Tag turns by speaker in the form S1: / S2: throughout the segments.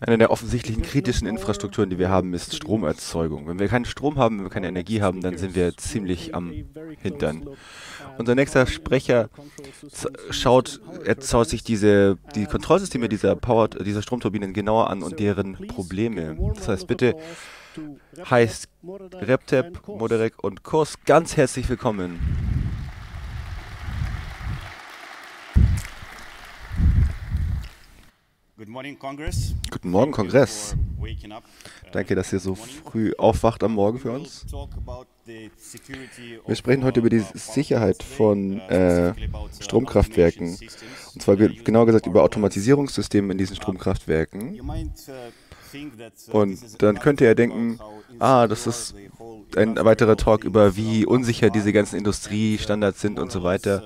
S1: Eine der offensichtlichen kritischen Infrastrukturen, die wir haben, ist Stromerzeugung. Wenn wir keinen Strom haben, wenn wir keine Energie haben, dann sind wir ziemlich am Hintern. Unser nächster Sprecher schaut, schaut sich diese, die Kontrollsysteme dieser, Power, dieser Stromturbinen genauer an und deren Probleme. Das heißt, bitte heißt Reptep, Moderek und Kurs ganz herzlich willkommen. Guten Morgen, Kongress. Danke, dass ihr so früh aufwacht am Morgen für uns. Wir sprechen heute über die Sicherheit von äh, Stromkraftwerken. Und zwar genauer gesagt über Automatisierungssysteme in diesen Stromkraftwerken. Und dann könnte er denken, ah, das ist ein weiterer Talk über, wie unsicher diese ganzen Industriestandards sind und so weiter.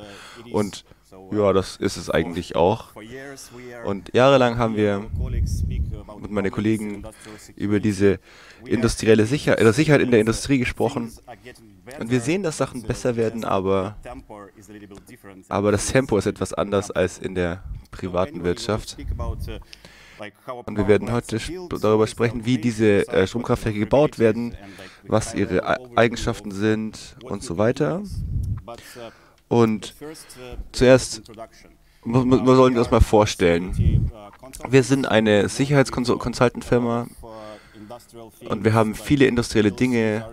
S1: Und ja, das ist es eigentlich auch. Und jahrelang haben wir mit meinen Kollegen über diese industrielle Sicher äh, Sicherheit in der Industrie gesprochen. Und wir sehen, dass Sachen besser werden, aber, aber das Tempo ist etwas anders als in der privaten Wirtschaft. Und wir werden heute darüber sprechen, wie diese äh, Stromkraftwerke gebaut werden, was ihre Eigenschaften sind und so weiter. Und zuerst wir sollen uns mal vorstellen. Wir sind eine Sicherheitsconsultant-Firma und wir haben viele industrielle Dinge,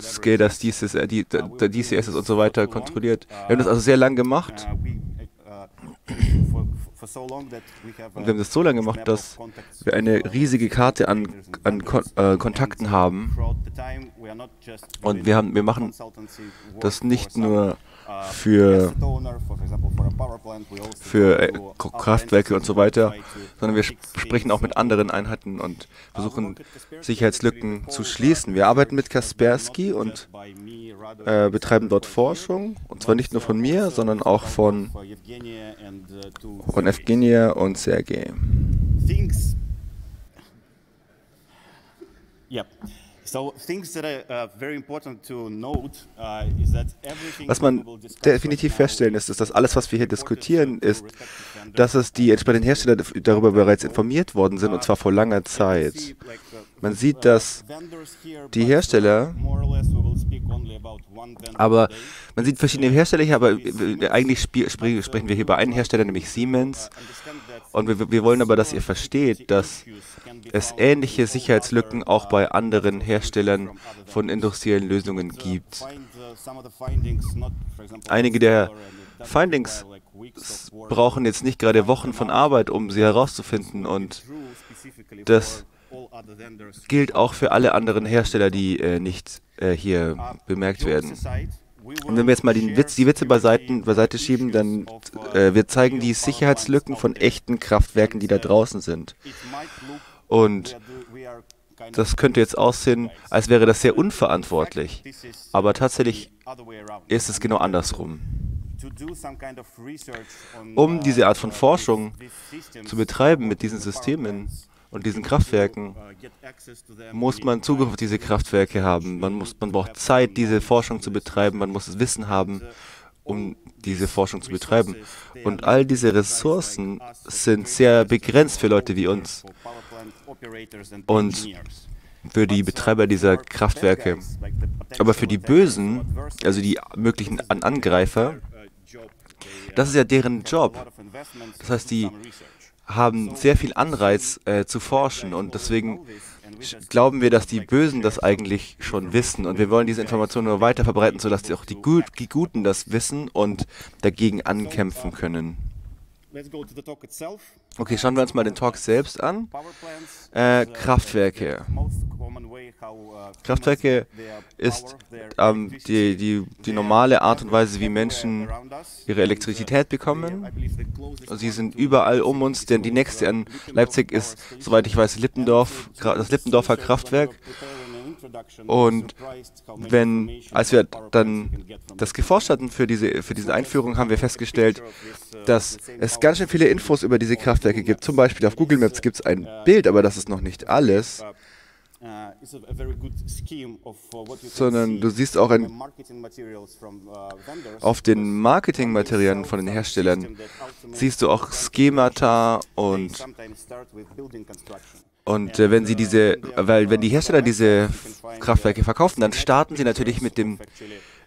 S1: SCADAs, DCS, DCS und so weiter kontrolliert. Wir haben das also sehr lang gemacht. Und wir haben das so lange gemacht, dass wir eine riesige Karte an, an Kon äh, Kontakten haben. Und wir, haben, wir machen das nicht nur für, für äh, Kraftwerke und so weiter, sondern wir sprechen auch mit anderen Einheiten und versuchen Sicherheitslücken zu schließen. Wir arbeiten mit Kaspersky und äh, betreiben dort Forschung, und zwar nicht nur von mir, sondern auch von, von Evgenia und Sergei. Yep. Uh, was man definitiv feststellen ist, ist, dass alles, was wir hier diskutieren, ist, dass es die entsprechenden Hersteller darüber bereits informiert worden sind, und zwar vor langer Zeit. Man sieht, dass die Hersteller, aber man sieht verschiedene Hersteller hier, aber eigentlich sprechen wir hier über einen Hersteller, nämlich Siemens. Und wir, wir wollen aber, dass ihr versteht, dass es ähnliche Sicherheitslücken auch bei anderen Herstellern von industriellen Lösungen gibt. Einige der Findings brauchen jetzt nicht gerade Wochen von Arbeit, um sie herauszufinden und das gilt auch für alle anderen Hersteller, die äh, nicht äh, hier bemerkt werden. Und wenn wir jetzt mal die, Witz, die Witze beiseite, beiseite schieben, dann äh, wir zeigen die Sicherheitslücken von echten Kraftwerken, die da draußen sind. Und das könnte jetzt aussehen, als wäre das sehr unverantwortlich. Aber tatsächlich ist es genau andersrum. Um diese Art von Forschung zu betreiben mit diesen Systemen und diesen Kraftwerken, muss man Zugriff auf diese Kraftwerke haben. Man, muss, man braucht Zeit, diese Forschung zu betreiben. Man muss Wissen haben, um diese Forschung zu betreiben. Und all diese Ressourcen sind sehr begrenzt für Leute wie uns und für die Betreiber dieser Kraftwerke. Aber für die Bösen, also die möglichen Angreifer, das ist ja deren Job. Das heißt, die haben sehr viel Anreiz äh, zu forschen und deswegen glauben wir, dass die Bösen das eigentlich schon wissen und wir wollen diese Informationen nur weiter verbreiten, sodass auch die, Gut die Guten das wissen und dagegen ankämpfen können. Okay, schauen wir uns mal den Talk selbst an. Äh, Kraftwerke. Kraftwerke ist ähm, die, die, die normale Art und Weise, wie Menschen ihre Elektrizität bekommen. Sie sind überall um uns, denn die nächste an Leipzig ist, soweit ich weiß, Lippendorf, das Lippendorfer Kraftwerk. Und wenn, als wir dann das geforscht hatten für diese, für diese Einführung, haben wir festgestellt, dass es ganz schön viele Infos über diese Kraftwerke gibt. Zum Beispiel auf Google Maps gibt es ein Bild, aber das ist noch nicht alles. sondern du siehst auch ein, auf den Marketingmaterialien von den Herstellern siehst du auch Schemata und und äh, wenn sie diese, weil wenn die Hersteller diese Kraftwerke verkaufen, dann starten sie natürlich mit dem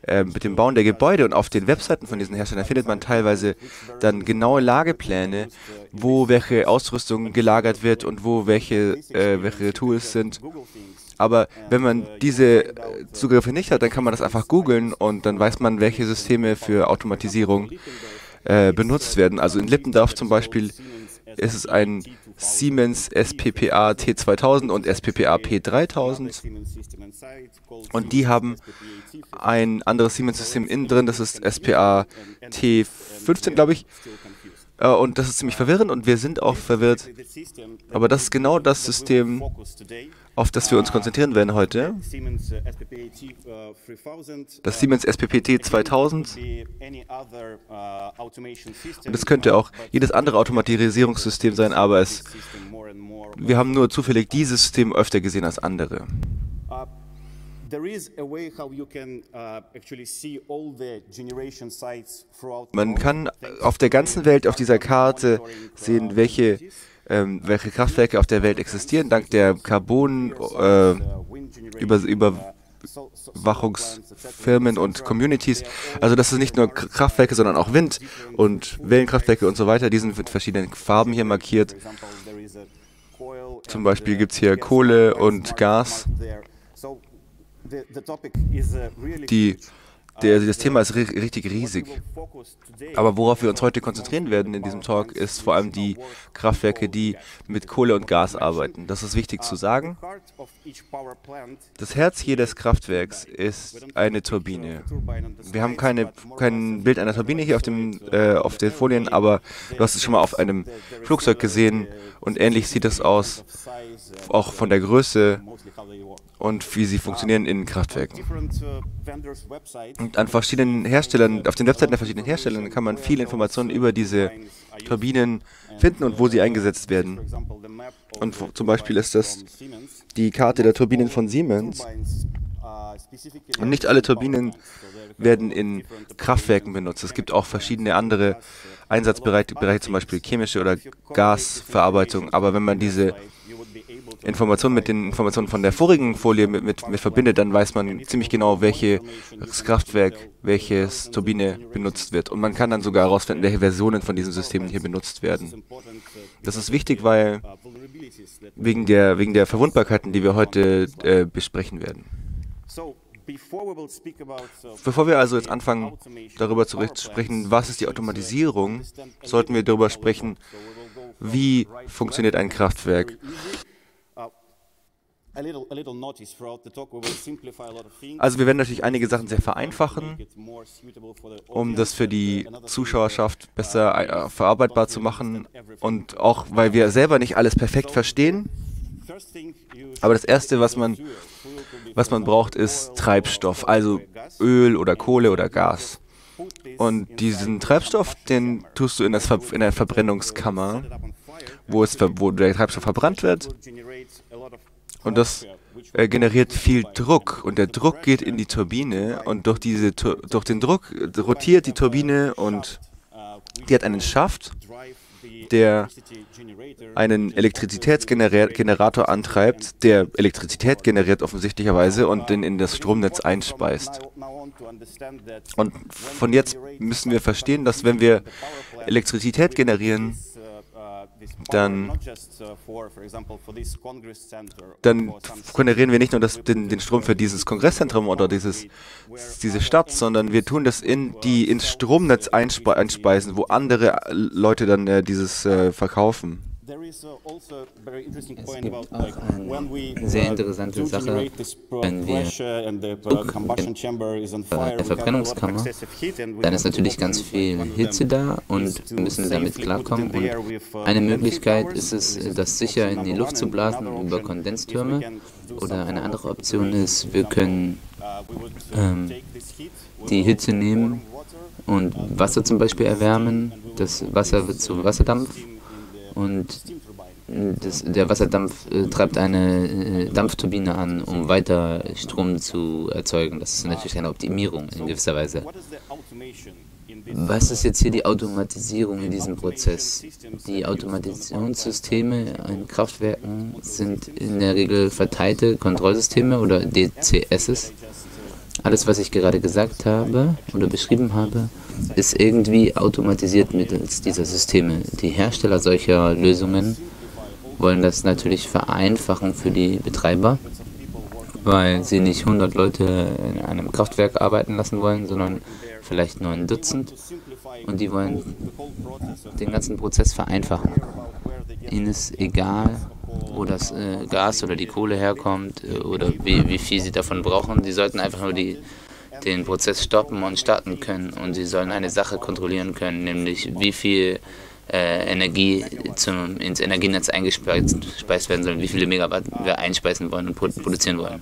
S1: äh, mit dem Bauen der Gebäude und auf den Webseiten von diesen Herstellern findet man teilweise dann genaue Lagepläne, wo welche Ausrüstung gelagert wird und wo welche, äh, welche Tools sind. Aber wenn man diese Zugriffe nicht hat, dann kann man das einfach googeln und dann weiß man, welche Systeme für Automatisierung äh, benutzt werden. Also in Lippendorf zum Beispiel ist es ein Siemens SPPA T2000 und SPPA P3000 und die haben ein anderes Siemens-System innen drin, das ist SPA T15, glaube ich. Äh, und das ist ziemlich verwirrend und wir sind auch verwirrt. Aber das ist genau das System, auf das wir uns konzentrieren werden heute. Das Siemens SPPT 2000. Und es könnte auch jedes andere Automatisierungssystem sein, aber es, wir haben nur zufällig dieses System öfter gesehen als andere. Man kann auf der ganzen Welt auf dieser Karte sehen, welche ähm, welche Kraftwerke auf der Welt existieren, dank der Carbon-Überwachungsfirmen äh, und Communities. Also das ist nicht nur Kraftwerke, sondern auch Wind- und Wellenkraftwerke und so weiter. Die sind mit verschiedenen Farben hier markiert. Zum Beispiel gibt es hier Kohle und Gas. Die der, das Thema ist richtig riesig. Aber worauf wir uns heute konzentrieren werden in diesem Talk, ist vor allem die Kraftwerke, die mit Kohle und Gas arbeiten. Das ist wichtig zu sagen. Das Herz jedes Kraftwerks ist eine Turbine. Wir haben keine, kein Bild einer Turbine hier auf, dem, äh, auf den Folien, aber du hast es schon mal auf einem Flugzeug gesehen und ähnlich sieht es aus, auch von der Größe und wie sie funktionieren in Kraftwerken. Und an verschiedenen Herstellern, auf den Webseiten der verschiedenen Hersteller kann man viele Informationen über diese Turbinen finden und wo sie eingesetzt werden. Und zum Beispiel ist das die Karte der Turbinen von Siemens. Und nicht alle Turbinen werden in Kraftwerken benutzt. Es gibt auch verschiedene andere Einsatzbereiche, zum Beispiel chemische oder Gasverarbeitung. Aber wenn man diese Informationen mit den Informationen von der vorigen Folie mit, mit, mit verbindet, dann weiß man ziemlich genau, welches Kraftwerk, welches Turbine benutzt wird. Und man kann dann sogar herausfinden, welche Versionen von diesen Systemen hier benutzt werden. Das ist wichtig, weil wegen der, wegen der Verwundbarkeiten, die wir heute äh, besprechen werden. Bevor wir also jetzt anfangen, darüber zu sprechen, was ist die Automatisierung, sollten wir darüber wie funktioniert ein Kraftwerk. Also wir werden natürlich einige Sachen sehr vereinfachen, um das für die Zuschauerschaft besser äh, verarbeitbar zu machen und auch, weil wir selber nicht alles perfekt verstehen. Aber das Erste, was man, was man braucht, ist Treibstoff, also Öl oder Kohle oder Gas. Und diesen Treibstoff, den tust du in, das Ver in der Verbrennungskammer, wo, es, wo der Treibstoff verbrannt wird und das äh, generiert viel Druck und der Druck geht in die Turbine und durch, diese, durch den Druck rotiert die Turbine und die hat einen Schaft, der einen Elektrizitätsgenerator antreibt, der Elektrizität generiert offensichtlicherweise und den in das Stromnetz einspeist. Und von jetzt müssen wir verstehen, dass wenn wir Elektrizität generieren, dann, dann generieren wir nicht nur das, den, den, Strom für dieses Kongresszentrum oder dieses, diese Stadt, sondern wir tun das in die ins Stromnetz einspe einspeisen, wo andere Leute dann äh, dieses äh, verkaufen.
S2: Also es gibt auch eine sehr interessante Sache, wenn wir Druck in der Verbrennungskammer, dann ist natürlich ganz viel Hitze da und wir müssen damit klarkommen. Und eine Möglichkeit ist es, das sicher in die Luft zu blasen über Kondensstürme. Oder eine andere Option ist, wir können ähm, die Hitze nehmen und Wasser zum Beispiel erwärmen. Das Wasser wird zu Wasserdampf und das, der Wasserdampf äh, treibt eine äh, Dampfturbine an, um weiter Strom zu erzeugen. Das ist natürlich eine Optimierung in gewisser Weise. Was ist jetzt hier die Automatisierung in diesem Prozess? Die Automatisierungssysteme in Kraftwerken sind in der Regel verteilte Kontrollsysteme oder DCSs. Alles, was ich gerade gesagt habe oder beschrieben habe, ist irgendwie automatisiert mittels dieser Systeme. Die Hersteller solcher Lösungen wollen das natürlich vereinfachen für die Betreiber, weil sie nicht 100 Leute in einem Kraftwerk arbeiten lassen wollen, sondern vielleicht nur ein Dutzend. Und die wollen den ganzen Prozess vereinfachen. Ihnen ist egal, wo das äh, Gas oder die Kohle herkommt äh, oder wie, wie viel sie davon brauchen. Sie sollten einfach nur die, den Prozess stoppen und starten können. Und sie sollen eine Sache kontrollieren können, nämlich wie viel äh, Energie zum, ins Energienetz eingespeist werden soll, wie viele Megawatt wir einspeisen wollen und produzieren wollen.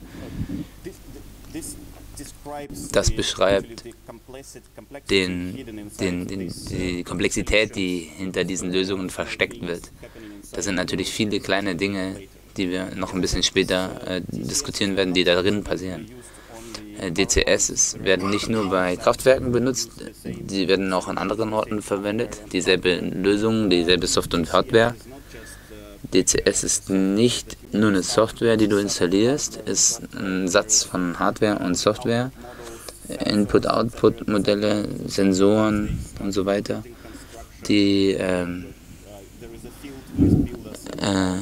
S2: Das beschreibt den, den, den, die Komplexität, die hinter diesen Lösungen versteckt wird. Das sind natürlich viele kleine Dinge, die wir noch ein bisschen später äh, diskutieren werden, die darin passieren. Äh, DCS werden nicht nur bei Kraftwerken benutzt, sie werden auch an anderen Orten verwendet. Dieselbe Lösung, dieselbe Software und Hardware. DCS ist nicht nur eine Software, die du installierst, ist ein Satz von Hardware und Software, Input-Output-Modelle, Sensoren und so weiter, die ähm, äh,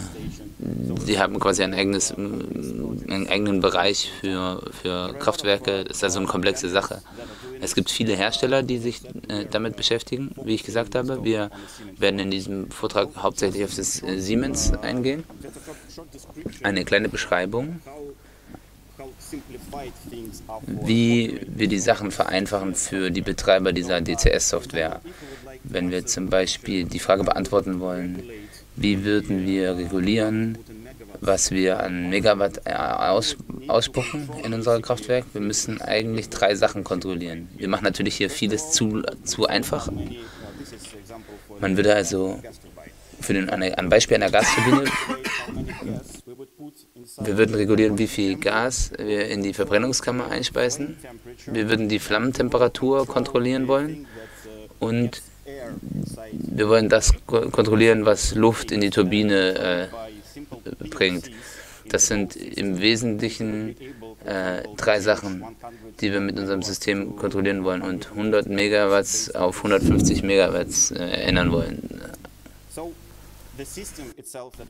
S2: die haben quasi ein eigenes, einen eigenen Bereich für, für Kraftwerke. Das ist also eine komplexe Sache. Es gibt viele Hersteller, die sich äh, damit beschäftigen, wie ich gesagt habe. Wir werden in diesem Vortrag hauptsächlich auf das äh, Siemens eingehen. Eine kleine Beschreibung, wie wir die Sachen vereinfachen für die Betreiber dieser DCS-Software. Wenn wir zum Beispiel die Frage beantworten wollen, wie würden wir regulieren, was wir an Megawatt äh, aus, ausspucken in unserem Kraftwerk? Wir müssen eigentlich drei Sachen kontrollieren. Wir machen natürlich hier vieles zu, zu einfach. Man würde also für den, ein Beispiel einer Gasturbine, wir würden regulieren, wie viel Gas wir in die Verbrennungskammer einspeisen. Wir würden die Flammentemperatur kontrollieren wollen und wir wollen das kontrollieren, was Luft in die Turbine äh, bringt. Das sind im Wesentlichen äh, drei Sachen, die wir mit unserem System kontrollieren wollen und 100 Megawatts auf 150 Megawatts äh, ändern wollen.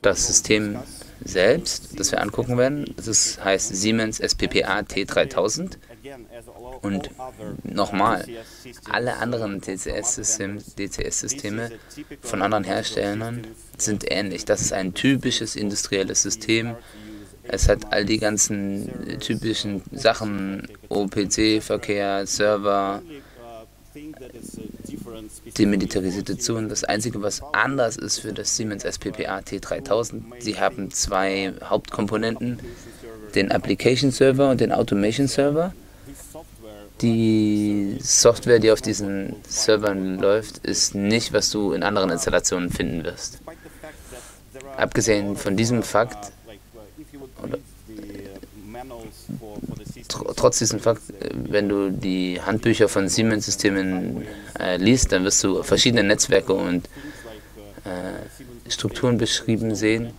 S2: Das System selbst, das wir angucken werden, das heißt Siemens SPPA T3000. Und nochmal, alle anderen DCS-Systeme DCS von anderen Herstellern sind ähnlich. Das ist ein typisches industrielles System. Es hat all die ganzen typischen Sachen, OPC-Verkehr, Server, demilitarisierte Zonen. Das Einzige, was anders ist für das Siemens SPPA T3000, sie haben zwei Hauptkomponenten, den Application Server und den Automation Server. Die Software, die auf diesen Servern läuft, ist nicht, was du in anderen Installationen finden wirst. Abgesehen von diesem Fakt, oder, tr trotz diesem Fakt, wenn du die Handbücher von Siemens-Systemen äh, liest, dann wirst du verschiedene Netzwerke und äh, Strukturen beschrieben sehen,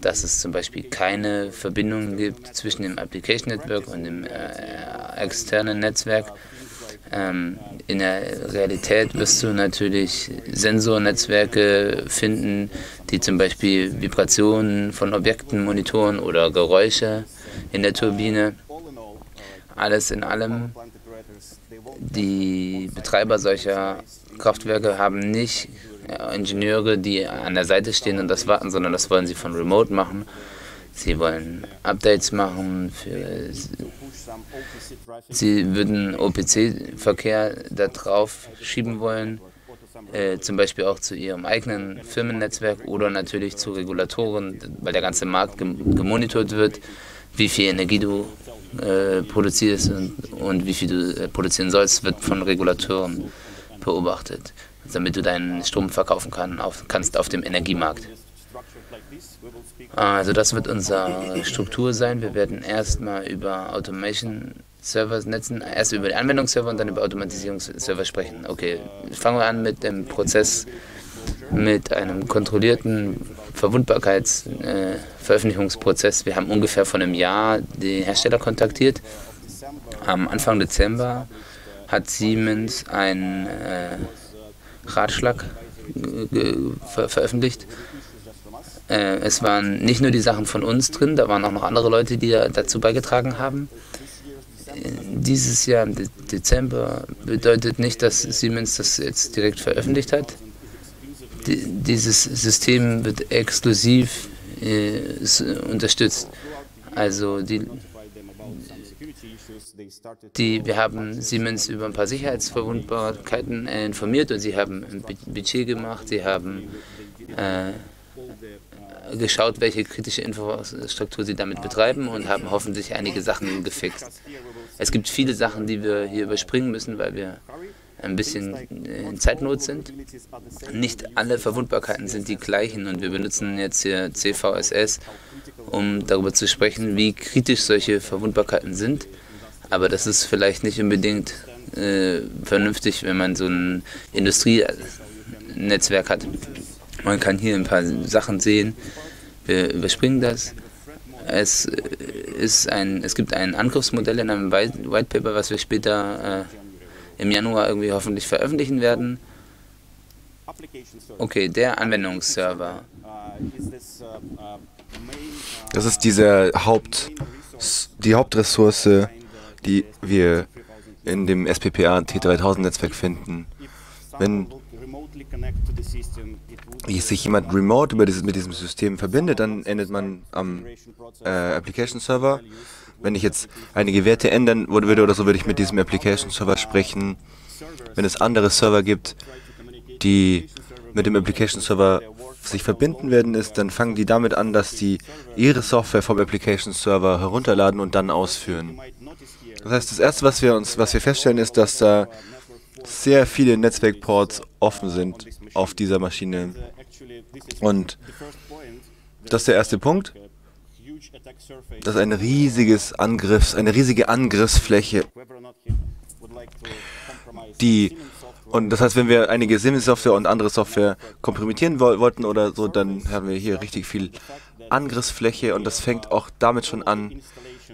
S2: dass es zum Beispiel keine Verbindung gibt zwischen dem Application Network und dem äh, externen Netzwerk. Ähm, in der Realität wirst du natürlich Sensornetzwerke finden, die zum Beispiel Vibrationen von Objekten monitoren oder Geräusche in der Turbine. Alles in allem, die Betreiber solcher Kraftwerke haben nicht Ingenieure, die an der Seite stehen und das warten, sondern das wollen sie von Remote machen. Sie wollen Updates machen für Sie würden OPC-Verkehr da drauf schieben wollen, äh, zum Beispiel auch zu ihrem eigenen Firmennetzwerk oder natürlich zu Regulatoren, weil der ganze Markt gemonitort wird, wie viel Energie du äh, produzierst und, und, wie viel du äh, produzieren sollst, wird von Regulatoren beobachtet, damit du deinen Strom verkaufen kann, auf, kannst auf dem Energiemarkt. Also das wird unsere Struktur sein. Wir werden erstmal über Automation Server netzen, erst über die Anwendungsserver und dann über Automatisierungsserver sprechen. Okay, fangen wir an mit dem Prozess, mit einem kontrollierten Verwundbarkeitsveröffentlichungsprozess. Äh, wir haben ungefähr vor einem Jahr die Hersteller kontaktiert. Am Anfang Dezember hat Siemens einen äh, Ratschlag ver veröffentlicht. Äh, es waren nicht nur die Sachen von uns drin, da waren auch noch andere Leute, die da dazu beigetragen haben. Äh, dieses Jahr im De Dezember bedeutet nicht, dass Siemens das jetzt direkt veröffentlicht hat. Dieses System wird exklusiv äh, unterstützt. Also die die, wir haben Siemens über ein paar Sicherheitsverwundbarkeiten äh, informiert und sie haben ein Budget gemacht, sie haben äh, geschaut, welche kritische Infrastruktur sie damit betreiben und haben hoffentlich einige Sachen gefixt. Es gibt viele Sachen, die wir hier überspringen müssen, weil wir ein bisschen in Zeitnot sind. Nicht alle Verwundbarkeiten sind die gleichen und wir benutzen jetzt hier CVSS, um darüber zu sprechen, wie kritisch solche Verwundbarkeiten sind. Aber das ist vielleicht nicht unbedingt äh, vernünftig, wenn man so ein Industrienetzwerk hat. Man kann hier ein paar Sachen sehen. Wir überspringen das. Es, ist ein, es gibt ein Angriffsmodell in einem White Paper, was wir später äh, im Januar irgendwie hoffentlich veröffentlichen werden. Okay, der Anwendungsserver.
S1: Das ist diese Haupt, die Hauptressource die wir in dem SPPA T3000-Netzwerk finden. Wenn sich jemand remote über dieses, mit diesem System verbindet, dann endet man am äh, Application Server. Wenn ich jetzt einige Werte ändern würde oder so, würde ich mit diesem Application Server sprechen. Wenn es andere Server gibt, die mit dem Application Server sich verbinden werden, ist, dann fangen die damit an, dass die ihre Software vom Application Server herunterladen und dann ausführen. Das heißt, das erste, was wir uns, was wir feststellen, ist, dass da sehr viele Netzwerkports offen sind auf dieser Maschine. Und das ist der erste Punkt. Das ist ein riesiges Angriffs, eine riesige Angriffsfläche, die und das heißt, wenn wir einige Siemens-Software und andere Software komprimieren wollten oder so, dann haben wir hier richtig viel Angriffsfläche und das fängt auch damit schon an,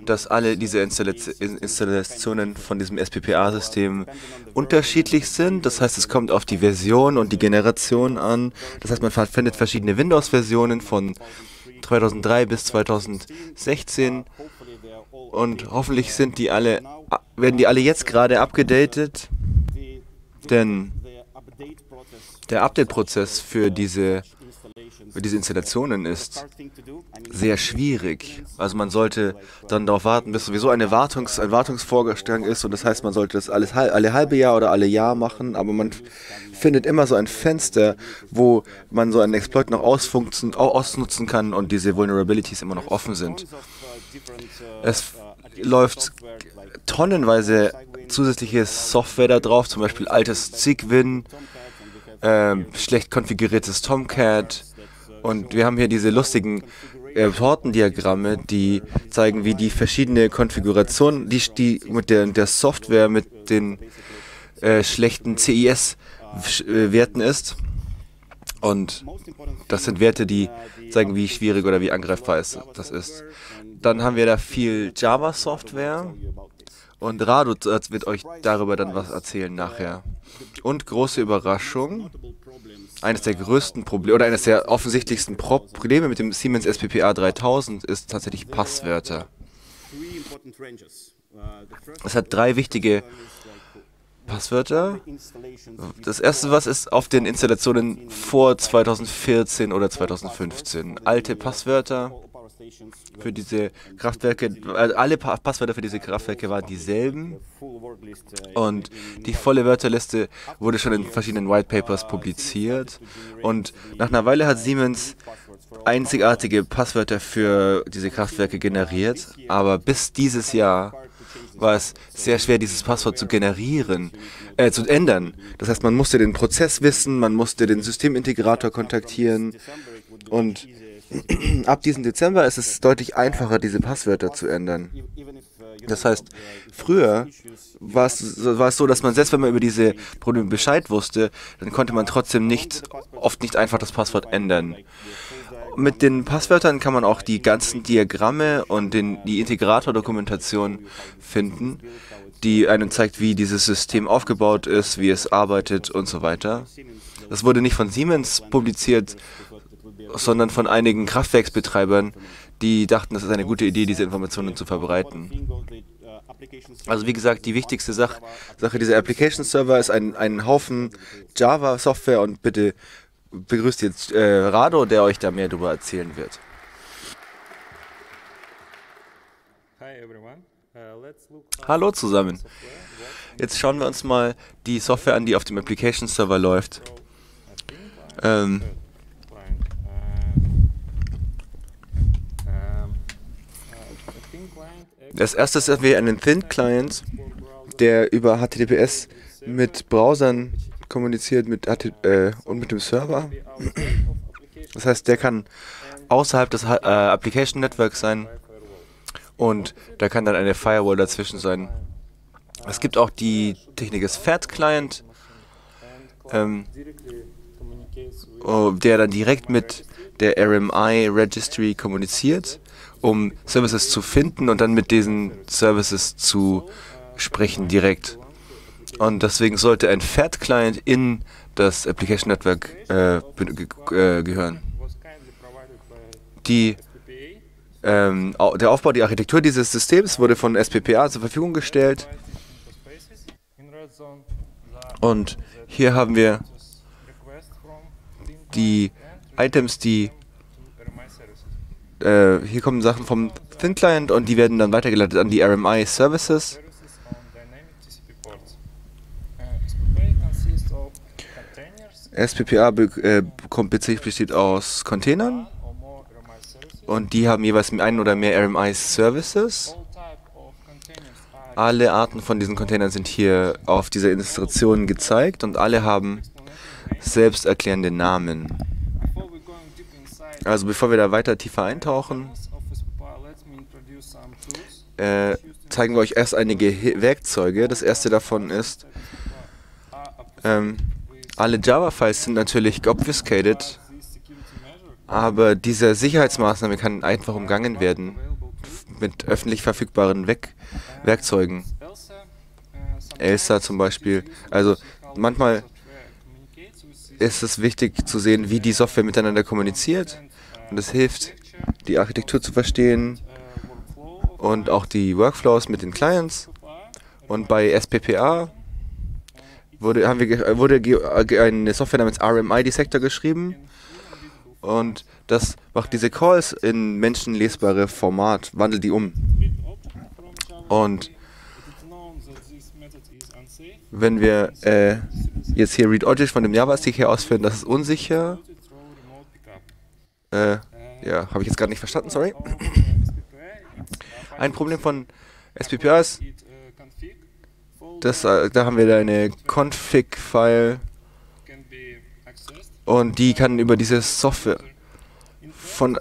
S1: dass alle diese Installationen von diesem SPPA-System unterschiedlich sind. Das heißt, es kommt auf die Version und die Generation an. Das heißt, man findet verschiedene Windows-Versionen von 2003 bis 2016 und hoffentlich sind die alle, werden die alle jetzt gerade abgedatet, denn der Update-Prozess für diese für diese Installationen ist sehr schwierig. Also man sollte dann darauf warten, bis sowieso eine Wartungs-, ein Wartungsvorgang ist und das heißt, man sollte das alles alle halbe Jahr oder alle Jahr machen, aber man findet immer so ein Fenster, wo man so einen Exploit noch ausnutzen kann und diese Vulnerabilities immer noch offen sind. Es läuft tonnenweise zusätzliche Software da drauf, zum Beispiel altes Zigwin, äh, schlecht konfiguriertes Tomcat, und wir haben hier diese lustigen äh, Tortendiagramme, die zeigen, wie die verschiedene Konfigurationen, die, die mit der, der Software mit den äh, schlechten CIS-Werten ist. Und das sind Werte, die zeigen, wie schwierig oder wie angreifbar es, das ist. Dann haben wir da viel Java-Software. Und Radu wird euch darüber dann was erzählen nachher. Und große Überraschung, eines der größten Probleme oder eines der offensichtlichsten Probleme mit dem Siemens SPPA 3000 ist tatsächlich Passwörter. Es hat drei wichtige Passwörter. Das erste, was ist auf den Installationen vor 2014 oder 2015? Alte Passwörter für diese Kraftwerke, also alle Passwörter für diese Kraftwerke waren dieselben. und die volle Wörterliste wurde schon in verschiedenen White Papers publiziert. und nach einer Weile hat Siemens einzigartige Passwörter für diese Kraftwerke generiert, aber bis dieses Jahr war es sehr schwer, dieses Passwort zu generieren, äh, zu ändern. Das heißt, man musste den Prozess wissen, man musste den Systemintegrator kontaktieren. Und ab diesem Dezember ist es deutlich einfacher, diese Passwörter zu ändern. Das heißt, früher war es, war es so, dass man selbst wenn man über diese Probleme Bescheid wusste, dann konnte man trotzdem nicht, oft nicht einfach das Passwort ändern. Mit den Passwörtern kann man auch die ganzen Diagramme und den, die Integrator-Dokumentation finden, die einem zeigt, wie dieses System aufgebaut ist, wie es arbeitet und so weiter. Das wurde nicht von Siemens publiziert, sondern von einigen Kraftwerksbetreibern, die dachten, das ist eine gute Idee, diese Informationen zu verbreiten. Also wie gesagt, die wichtigste Sach Sache dieser Application Server ist ein, ein Haufen Java-Software und bitte begrüßt jetzt äh, Rado, der euch da mehr darüber erzählen wird. Uh, Hallo zusammen. Jetzt schauen wir uns mal die Software an, die auf dem Application Server läuft. Ähm, Das erste ist, dass wir einen Thin Client, der über HTTPS mit Browsern kommuniziert mit äh, und mit dem Server. Das heißt, der kann außerhalb des äh, Application Networks sein und da kann dann eine Firewall dazwischen sein. Es gibt auch die Technik des Fat Client, ähm, oh, der dann direkt mit der RMI Registry kommuniziert um Services zu finden und dann mit diesen Services zu sprechen direkt. Und deswegen sollte ein Fat-Client in das Application Network äh, äh, gehören. Die, ähm, der Aufbau, die Architektur dieses Systems wurde von SPPA zur Verfügung gestellt. Und hier haben wir die Items, die äh, hier kommen Sachen vom Thin Client und die werden dann weitergeleitet an die RMI Services. SPPA äh, besteht aus Containern und die haben jeweils einen oder mehr RMI Services. Alle Arten von diesen Containern sind hier auf dieser Illustration gezeigt und alle haben selbsterklärende Namen. Also bevor wir da weiter tiefer eintauchen, äh, zeigen wir euch erst einige Werkzeuge. Das erste davon ist, ähm, alle Java-Files sind natürlich obfuscated, aber diese Sicherheitsmaßnahme kann einfach umgangen werden mit öffentlich verfügbaren Weg Werkzeugen. Elsa zum Beispiel. Also manchmal ist es wichtig zu sehen, wie die Software miteinander kommuniziert. Und es hilft, die Architektur zu verstehen und auch die Workflows mit den Clients. Und bei SPPA wurde, haben wir, wurde eine Software namens RMI Dissector geschrieben. Und das macht diese Calls in menschenlesbare Format, wandelt die um. Und wenn wir äh, jetzt hier Read Object von dem JavaStick her ausführen, das ist unsicher. Äh, ja, habe ich jetzt gerade nicht verstanden, sorry. Ein Problem von SPPA ist, dass, äh, da haben wir da eine Config-File und die kann über diese Software von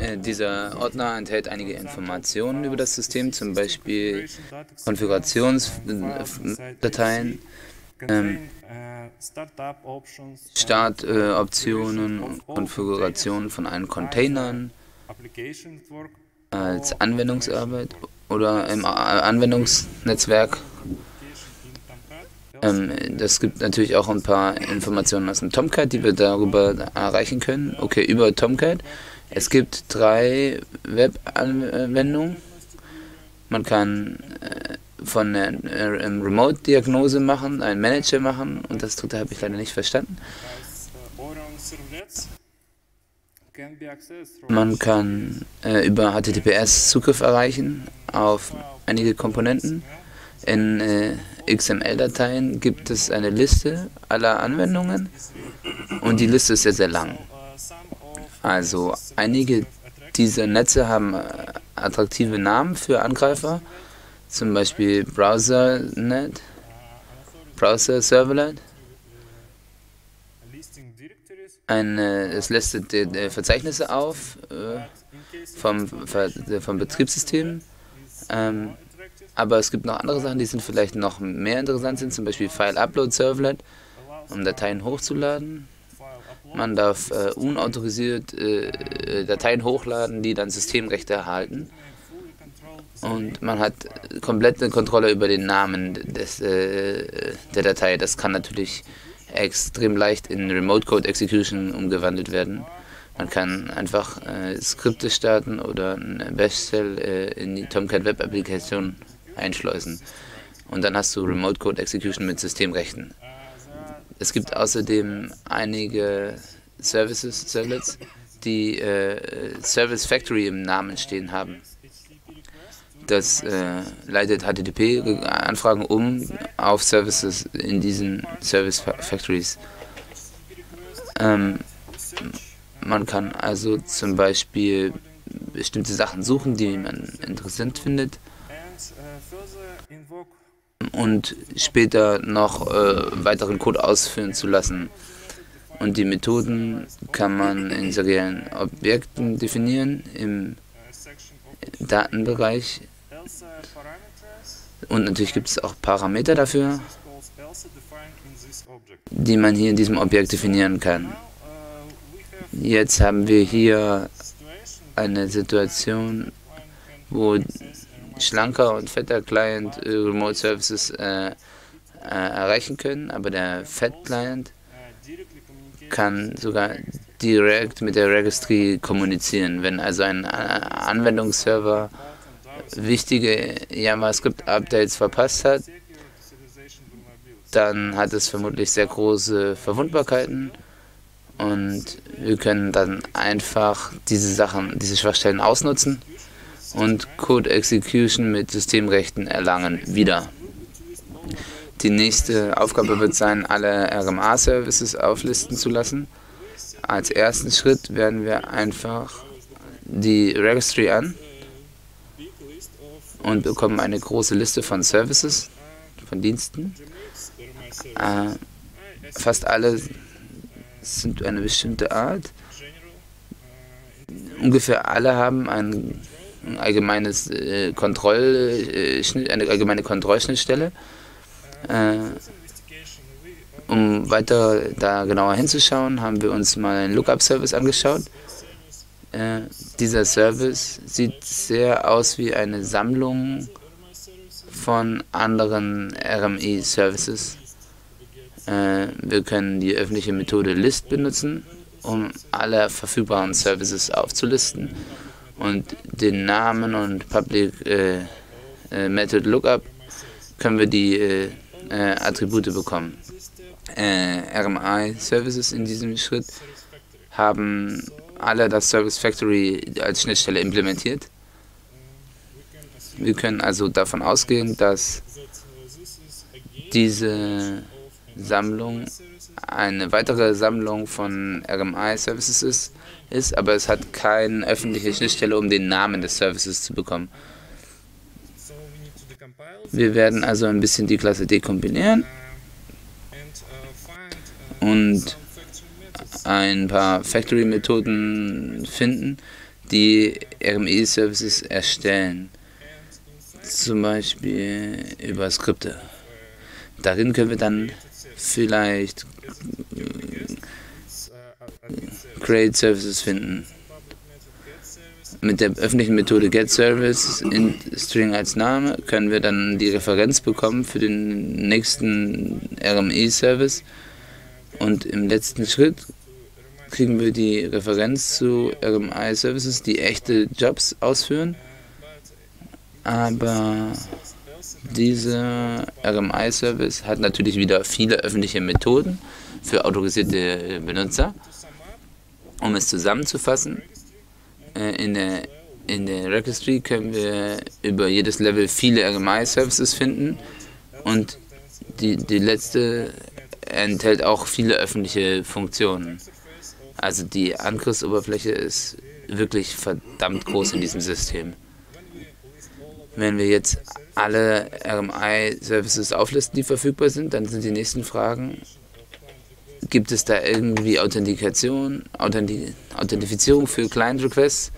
S2: äh, dieser Ordner enthält einige Informationen über das System, zum Beispiel Konfigurationsdateien, ähm, Startoptionen und Konfigurationen von allen Containern als Anwendungsarbeit oder im Anwendungsnetzwerk. Ähm, das gibt natürlich auch ein paar Informationen aus dem Tomcat, die wir darüber erreichen können. Okay, über Tomcat. Es gibt drei Webanwendungen. Man kann äh, von der äh, Remote-Diagnose machen, einen Manager machen und das dritte habe ich leider nicht verstanden. Man kann äh, über HTTPS Zugriff erreichen auf einige Komponenten. In äh, XML-Dateien gibt es eine Liste aller Anwendungen und die Liste ist sehr, sehr lang. Also einige dieser Netze haben äh, attraktive Namen für Angreifer zum Beispiel BrowserNet, Browser Serverlet. eine, es listet die, Verzeichnisse auf äh, vom, vom Betriebssystem. Ähm, aber es gibt noch andere Sachen, die sind vielleicht noch mehr interessant sind, zum Beispiel File Upload Servlet, um Dateien hochzuladen. Man darf äh, unautorisiert äh, Dateien hochladen, die dann Systemrechte erhalten. Und man hat komplette Kontrolle über den Namen des, äh, der Datei. Das kann natürlich extrem leicht in Remote Code Execution umgewandelt werden. Man kann einfach äh, Skripte starten oder eine Bash-Shell äh, in die Tomcat Web Applikation einschleusen. Und dann hast du Remote Code Execution mit Systemrechten. Es gibt außerdem einige Services, Servlets, die äh, Service Factory im Namen stehen haben. Das äh, leitet HTTP-Anfragen um auf Services in diesen Service Factories. Ähm, man kann also zum Beispiel bestimmte Sachen suchen, die man interessant findet und später noch äh, weiteren Code ausführen zu lassen. Und die Methoden kann man in seriellen Objekten definieren im Datenbereich und natürlich gibt es auch Parameter dafür, die man hier in diesem Objekt definieren kann. Jetzt haben wir hier eine Situation, wo schlanker und fetter Client Remote Services äh, äh, erreichen können, aber der Fat Client kann sogar direkt mit der Registry kommunizieren. Wenn also ein äh, Anwendungsserver wichtige JavaScript-Updates verpasst hat, dann hat es vermutlich sehr große Verwundbarkeiten und wir können dann einfach diese Sachen, diese Schwachstellen ausnutzen und Code Execution mit Systemrechten erlangen wieder. Die nächste Aufgabe wird sein, alle RMA-Services auflisten zu lassen. Als ersten Schritt werden wir einfach die Registry an und bekommen eine große Liste von Services, von Diensten. Äh, fast alle sind eine bestimmte Art. Ungefähr alle haben ein, allgemeines äh, Kontroll, äh, eine allgemeine Kontrollschnittstelle. Äh, um weiter da genauer hinzuschauen, haben wir uns mal einen Lookup-Service angeschaut. Äh, dieser Service sieht sehr aus wie eine Sammlung von anderen RMI-Services. Äh, wir können die öffentliche Methode List benutzen, um alle verfügbaren Services aufzulisten und den Namen und Public äh, äh Method Lookup können wir die äh, Attribute bekommen. RMI Services in diesem Schritt haben alle das Service Factory als Schnittstelle implementiert. Wir können also davon ausgehen, dass diese Sammlung eine weitere Sammlung von RMI-Services ist, ist, aber es hat keine öffentliche Schnittstelle, um den Namen des Services zu bekommen. Wir werden also ein bisschen die Klasse dekompilieren und ein paar Factory-Methoden finden, die RME-Services erstellen. Zum Beispiel über Skripte. Darin können wir dann vielleicht äh, Create Services finden. Mit der öffentlichen Methode getService in String als Name können wir dann die Referenz bekommen für den nächsten RME-Service. Und im letzten Schritt kriegen wir die Referenz zu RMI-Services, die echte Jobs ausführen. Aber dieser RMI-Service hat natürlich wieder viele öffentliche Methoden für autorisierte Benutzer. Um es zusammenzufassen, äh, in der, in der Registry können wir über jedes Level viele RMI-Services finden und die, die letzte enthält auch viele öffentliche Funktionen. Also die Angriffsoberfläche ist wirklich verdammt groß in diesem System. Wenn wir jetzt alle RMI-Services auflisten, die verfügbar sind, dann sind die nächsten Fragen gibt es da irgendwie Authentikation, Authenti Authentifizierung für Client Requests?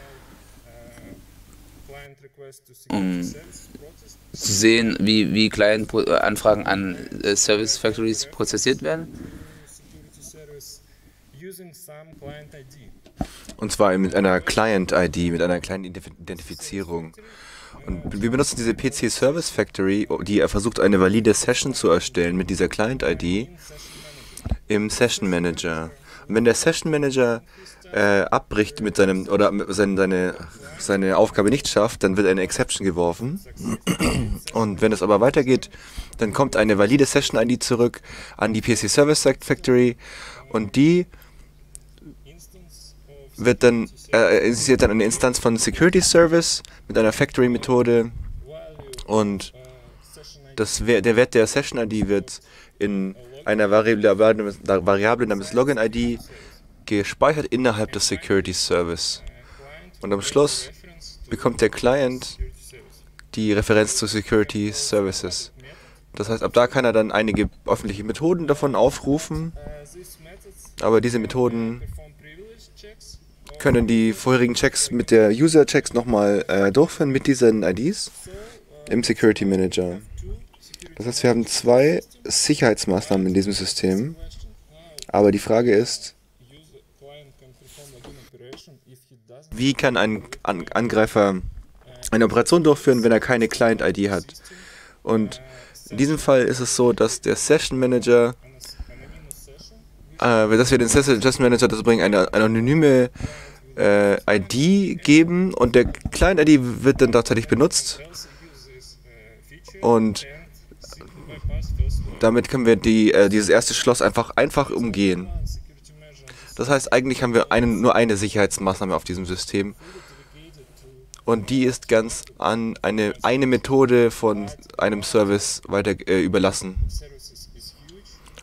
S2: Um zu sehen, wie, wie Client-Anfragen an äh, Service Factories prozessiert werden?
S1: Und zwar mit einer Client-ID, mit einer kleinen Identifizierung. Und wir benutzen diese PC Service Factory, die versucht, eine valide Session zu erstellen mit dieser Client-ID im Session Manager. Und wenn der Session Manager äh, abbricht mit seinem oder seine, seine, seine Aufgabe nicht schafft, dann wird eine Exception geworfen. Und wenn es aber weitergeht, dann kommt eine valide Session ID zurück an die PC Service Factory und die wird dann äh, initiiert dann eine Instanz von Security Service mit einer Factory Methode und das, der Wert der Session ID wird in einer Variable, namens Login ID gespeichert innerhalb des Security Service. Und am Schluss bekommt der Client die Referenz zu Security Services. Das heißt, ab da kann er dann einige öffentliche Methoden davon aufrufen, aber diese Methoden können die vorherigen Checks mit der User-Checks nochmal äh, durchführen mit diesen IDs im Security Manager. Das heißt, wir haben zwei Sicherheitsmaßnahmen in diesem System, aber die Frage ist, wie kann ein Angreifer eine Operation durchführen, wenn er keine Client-ID hat? Und in diesem Fall ist es so, dass der Session Manager, äh, dass wir den Session Manager dazu bringen, eine, eine anonyme äh, ID geben und der Client-ID wird dann tatsächlich benutzt. Und damit können wir die, äh, dieses erste Schloss einfach einfach umgehen. Das heißt, eigentlich haben wir eine, nur eine Sicherheitsmaßnahme auf diesem System. Und die ist ganz an eine, eine Methode von einem Service weiter äh, überlassen.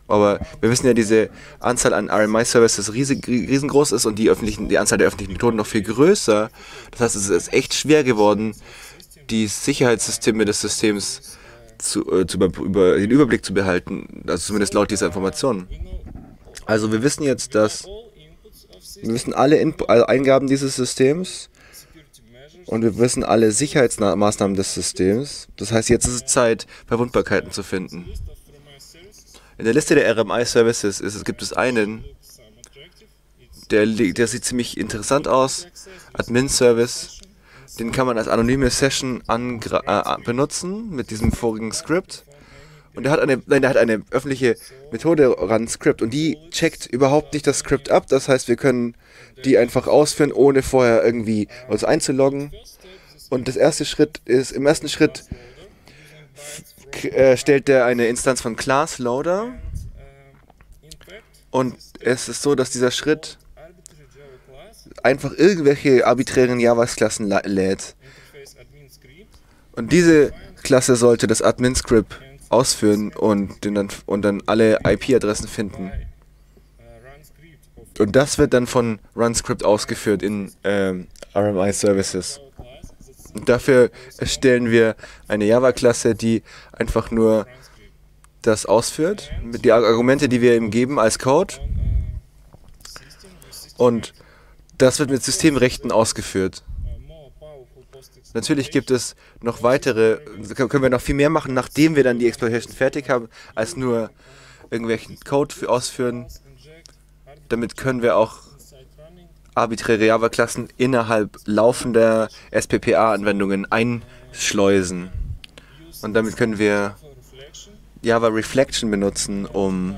S1: Aber wir wissen ja, diese Anzahl an RMI-Services riesig, riesengroß ist und die, öffentlichen, die Anzahl der öffentlichen Methoden noch viel größer. Das heißt, es ist echt schwer geworden, die Sicherheitssysteme des Systems zu, äh, zu über, über, den Überblick zu behalten. Also zumindest laut dieser Informationen. Also wir wissen jetzt, dass wir wissen alle Inp also Eingaben dieses Systems und wir wissen alle Sicherheitsmaßnahmen des Systems. Das heißt, jetzt ist es Zeit, Verwundbarkeiten zu finden. In der Liste der RMI-Services gibt es einen, der, der sieht ziemlich interessant aus. Admin-Service. Den kann man als anonyme Session äh, benutzen mit diesem vorigen Script. Und der hat eine, nein, der hat eine öffentliche Methode run Script und die checkt überhaupt nicht das Script ab. Das heißt, wir können die einfach ausführen, ohne vorher irgendwie uns einzuloggen. Und das erste Schritt ist, im ersten Schritt äh, stellt der eine Instanz von Class Loader. Und es ist so, dass dieser Schritt einfach irgendwelche arbiträren Java-Klassen lädt. Und diese Klasse sollte das Admin-Script ausführen und, dann, und dann alle IP-Adressen finden. Und das wird dann von RunScript ausgeführt in ähm, RMI Services. Dafür erstellen wir eine Java-Klasse, die einfach nur das ausführt, den Argumente, die wir ihm geben als Code. Und das wird mit Systemrechten ausgeführt. Natürlich gibt es noch weitere, können wir noch viel mehr machen, nachdem wir dann die Exploitation fertig haben, als nur irgendwelchen Code ausführen. Damit können wir auch arbiträre Java-Klassen innerhalb laufender SPPA-Anwendungen einschleusen. Und damit können wir Java Reflection benutzen, um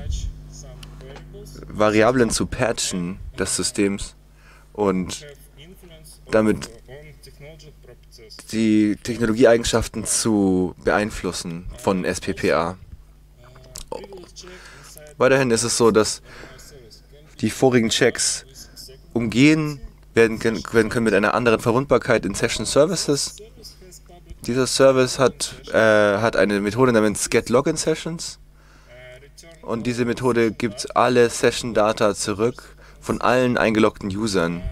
S1: Variablen zu patchen des Systems und damit die Technologieeigenschaften zu beeinflussen von SPPA. Weiterhin ist es so, dass die vorigen Checks umgehen werden können mit einer anderen Verwundbarkeit in Session Services. Dieser Service hat, äh, hat eine Methode namens getLogin-Sessions und diese Methode gibt alle Session-Data zurück von allen eingeloggten Usern.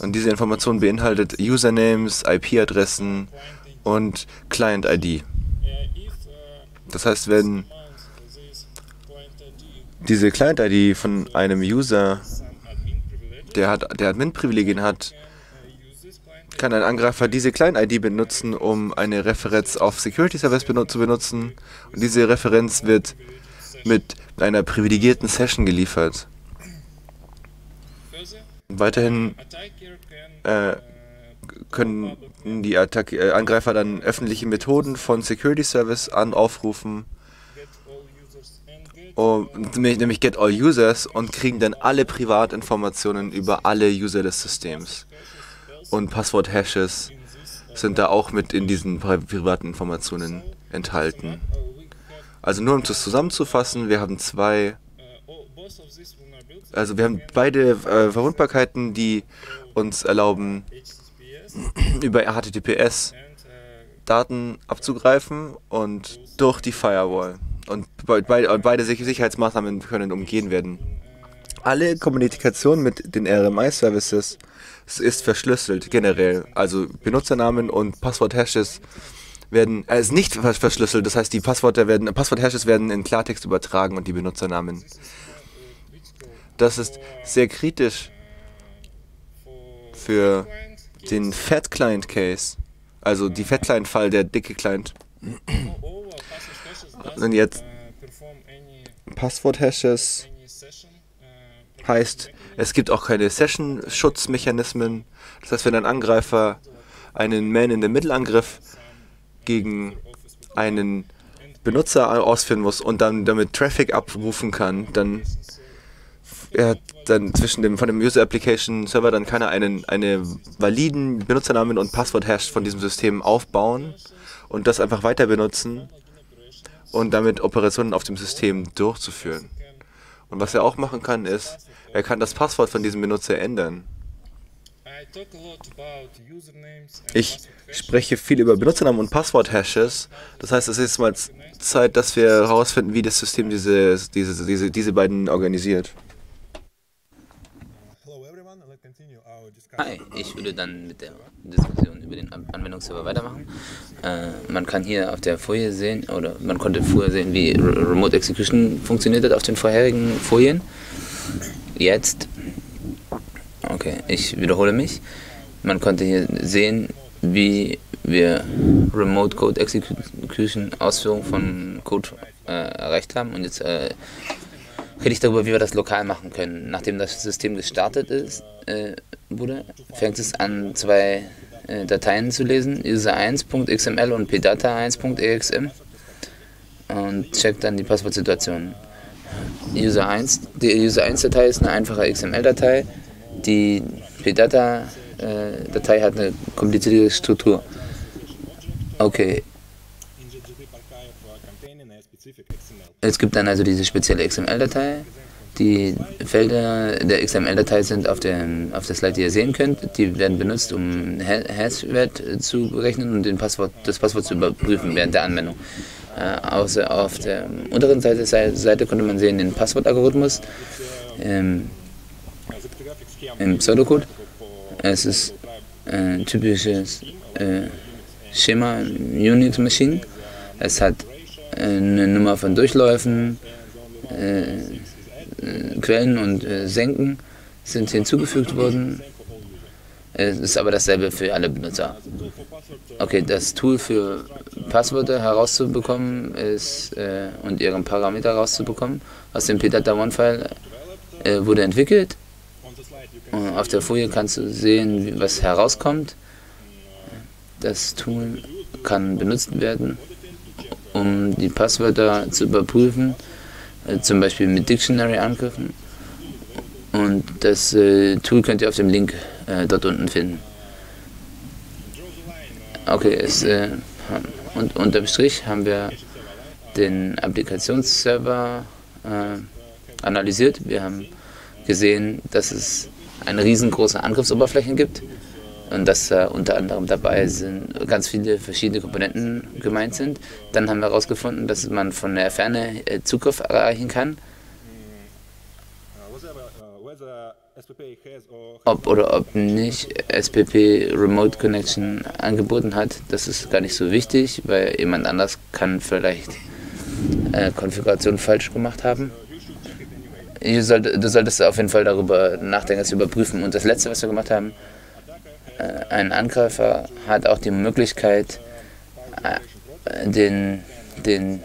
S1: Und diese Information beinhaltet Usernames, IP-Adressen und Client-ID. Das heißt, wenn diese Client-ID von einem User, der hat, der Admin-Privilegien hat, kann ein Angreifer diese Client-ID benutzen, um eine Referenz auf Security Service zu benutzen. Und diese Referenz wird mit einer privilegierten Session geliefert. Weiterhin äh, können die Attack äh, Angreifer dann öffentliche Methoden von Security Service an aufrufen, um, nämlich Get All Users und kriegen dann alle Privatinformationen über alle User des Systems. Und Passwort-Hashes sind da auch mit in diesen privaten Informationen enthalten. Also nur um das zusammenzufassen, wir haben zwei, also wir haben beide äh, Verwundbarkeiten, die uns erlauben, über HTTPS Daten abzugreifen und durch die Firewall. Und beide Sicherheitsmaßnahmen können umgehen werden. Alle Kommunikation mit den RMI-Services ist verschlüsselt generell. Also Benutzernamen und Passwort-Hashes werden äh, ist nicht verschlüsselt. Das heißt, die Passwörter werden Passwort-Hashes werden in Klartext übertragen und die Benutzernamen. Das ist sehr kritisch für den Fat Client Case, also die Fat Client Fall, der dicke Client. Und jetzt Passwort-Hashes heißt, es gibt auch keine Session-Schutzmechanismen. Das heißt, wenn ein Angreifer einen Man-in-the-Middle-Angriff gegen einen Benutzer ausführen muss und dann damit Traffic abrufen kann, dann er hat dann zwischen dem von dem User Application Server dann kann er einen eine validen Benutzernamen und Passwort Hash von diesem System aufbauen und das einfach weiter benutzen und damit Operationen auf dem System durchzuführen. Und was er auch machen kann ist, er kann das Passwort von diesem Benutzer ändern. Ich spreche viel über Benutzernamen und Passwort-Hashes. Das heißt, es ist mal Zeit, dass wir herausfinden, wie das System diese, diese, diese, diese beiden organisiert.
S2: Hi, ich würde dann mit der Diskussion über den Anwendungsserver weitermachen. Äh, man kann hier auf der Folie sehen, oder man konnte vorher sehen, wie Remote Execution funktioniert hat auf den vorherigen Folien. Jetzt, okay, ich wiederhole mich. Man konnte hier sehen, wie wir Remote Code Execution Ausführung von Code äh, erreicht haben. Und jetzt äh, rede ich darüber, wie wir das lokal machen können. Nachdem das System gestartet ist, äh, wurde, fängt es an, zwei äh, Dateien zu lesen, user1.xml und pdata1.exm und checkt dann die Passwortsituation. User 1, die User 1 Datei ist eine einfache XML-Datei, die pdata-Datei äh, hat eine komplizierte Struktur. Okay. Es gibt dann also diese spezielle XML-Datei, die Felder der XML-Datei sind auf der, auf der Slide, die ihr sehen könnt. Die werden benutzt, um Hash-Wert zu berechnen und den Passwort, das Passwort zu überprüfen während der Anwendung. Äh, außer auf der unteren Seite, Seite konnte man sehen den Passwortalgorithmus ähm, im Pseudocode. Es ist ein typisches äh, Schema Unix-Machine. Es hat eine Nummer von Durchläufen, äh, äh, Quellen und äh, Senken sind hinzugefügt worden. Es ist aber dasselbe für alle Benutzer. Okay, das Tool für Passwörter herauszubekommen ist äh, und ihren Parameter herauszubekommen aus dem pdata one file äh, wurde entwickelt. Und auf der Folie kannst du sehen, was herauskommt. Das Tool kann benutzt werden, um die Passwörter zu überprüfen äh, zum Beispiel mit Dictionary-Angriffen. Und das äh, Tool könnt ihr auf dem Link äh, dort unten finden. Okay, es, äh, und unterm Strich haben wir den Applikationsserver äh, analysiert. Wir haben gesehen, dass es eine riesengroße Angriffsoberfläche gibt und dass äh, unter anderem dabei sind ganz viele verschiedene Komponenten gemeint sind. Dann haben wir herausgefunden, dass man von der Ferne äh, Zugriff erreichen kann. Ob oder ob nicht SPP Remote Connection angeboten hat, das ist gar nicht so wichtig, weil jemand anders kann vielleicht äh, Konfiguration falsch gemacht haben. du solltest auf jeden Fall darüber nachdenken, das überprüfen. Und das Letzte, was wir gemacht haben, ein Angreifer hat auch die Möglichkeit, äh, den, den,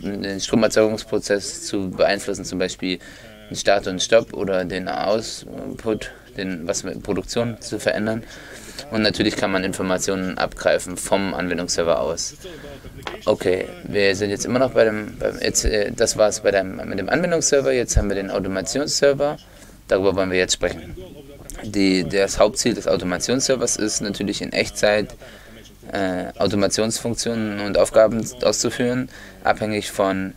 S2: den Stromerzeugungsprozess zu beeinflussen, zum Beispiel den Start und Stopp oder den Output, den, was mit Produktion zu verändern. Und natürlich kann man Informationen abgreifen vom Anwendungsserver aus. Okay, wir sind jetzt immer noch bei dem, jetzt, äh, das war es bei dem, mit dem Anwendungsserver, jetzt haben wir den Automationsserver, darüber wollen wir jetzt sprechen. Die, das Hauptziel des Automationsservers ist natürlich in Echtzeit äh, Automationsfunktionen und Aufgaben auszuführen, abhängig von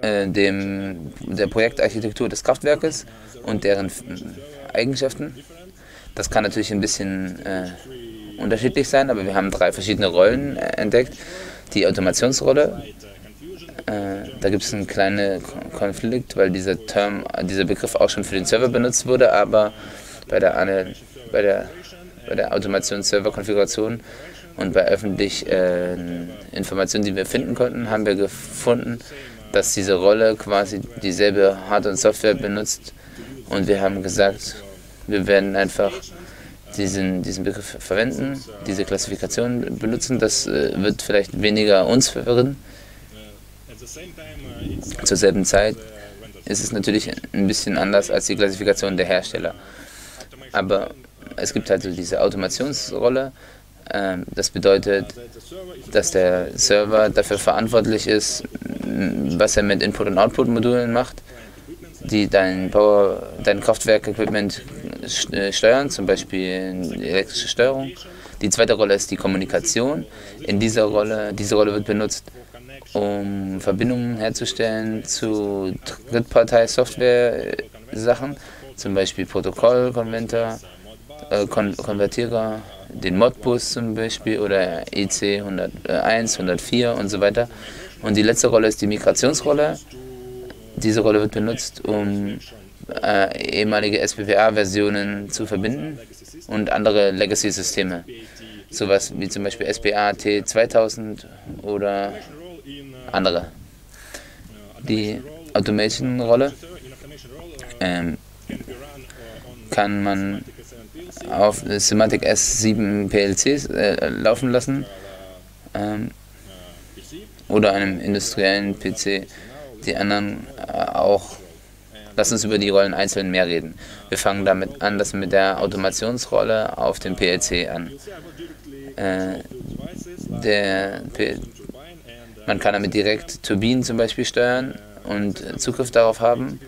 S2: äh, dem, der Projektarchitektur des Kraftwerkes und deren Eigenschaften. Das kann natürlich ein bisschen äh, unterschiedlich sein, aber wir haben drei verschiedene Rollen äh, entdeckt. Die Automationsrolle, äh, da gibt es einen kleinen Konflikt, weil dieser Term, dieser Begriff auch schon für den Server benutzt wurde, aber bei der, bei der, bei der Automationsserver-Konfiguration und bei öffentlichen äh, Informationen, die wir finden konnten, haben wir gefunden, dass diese Rolle quasi dieselbe Hardware und Software benutzt. Und wir haben gesagt, wir werden einfach diesen, diesen Begriff verwenden, diese Klassifikation benutzen. Das äh, wird vielleicht weniger uns verwirren. Zur selben Zeit ist es natürlich ein bisschen anders als die Klassifikation der Hersteller. Aber es gibt halt so diese Automationsrolle. Ähm, das bedeutet, dass der Server dafür verantwortlich ist, was er mit Input- und Output-Modulen macht, die dein, Power, dein Kraftwerk-Equipment äh, steuern, zum Beispiel elektrische Steuerung. Die zweite Rolle ist die Kommunikation. In dieser Rolle, diese Rolle wird benutzt, um Verbindungen herzustellen zu Drittpartei-Software-Sachen, zum Beispiel Protokollkonverter, äh, Kon Konvertierer, den Modbus zum Beispiel oder EC 101, 104 und so weiter. Und die letzte Rolle ist die Migrationsrolle. Diese Rolle wird benutzt, um äh, ehemalige SPPA-Versionen zu verbinden und andere Legacy-Systeme. Sowas wie zum Beispiel SPA T2000 oder andere. Die Automation-Rolle ähm, kann man auf Semantic S7 PLCs äh, laufen lassen ähm, oder einem industriellen PC. Die anderen äh, auch. Lass uns über die Rollen einzeln mehr reden. Wir fangen damit an, dass mit der Automationsrolle auf dem PLC an. Äh, der man kann damit direkt Turbinen zum Beispiel steuern und Zugriff darauf haben.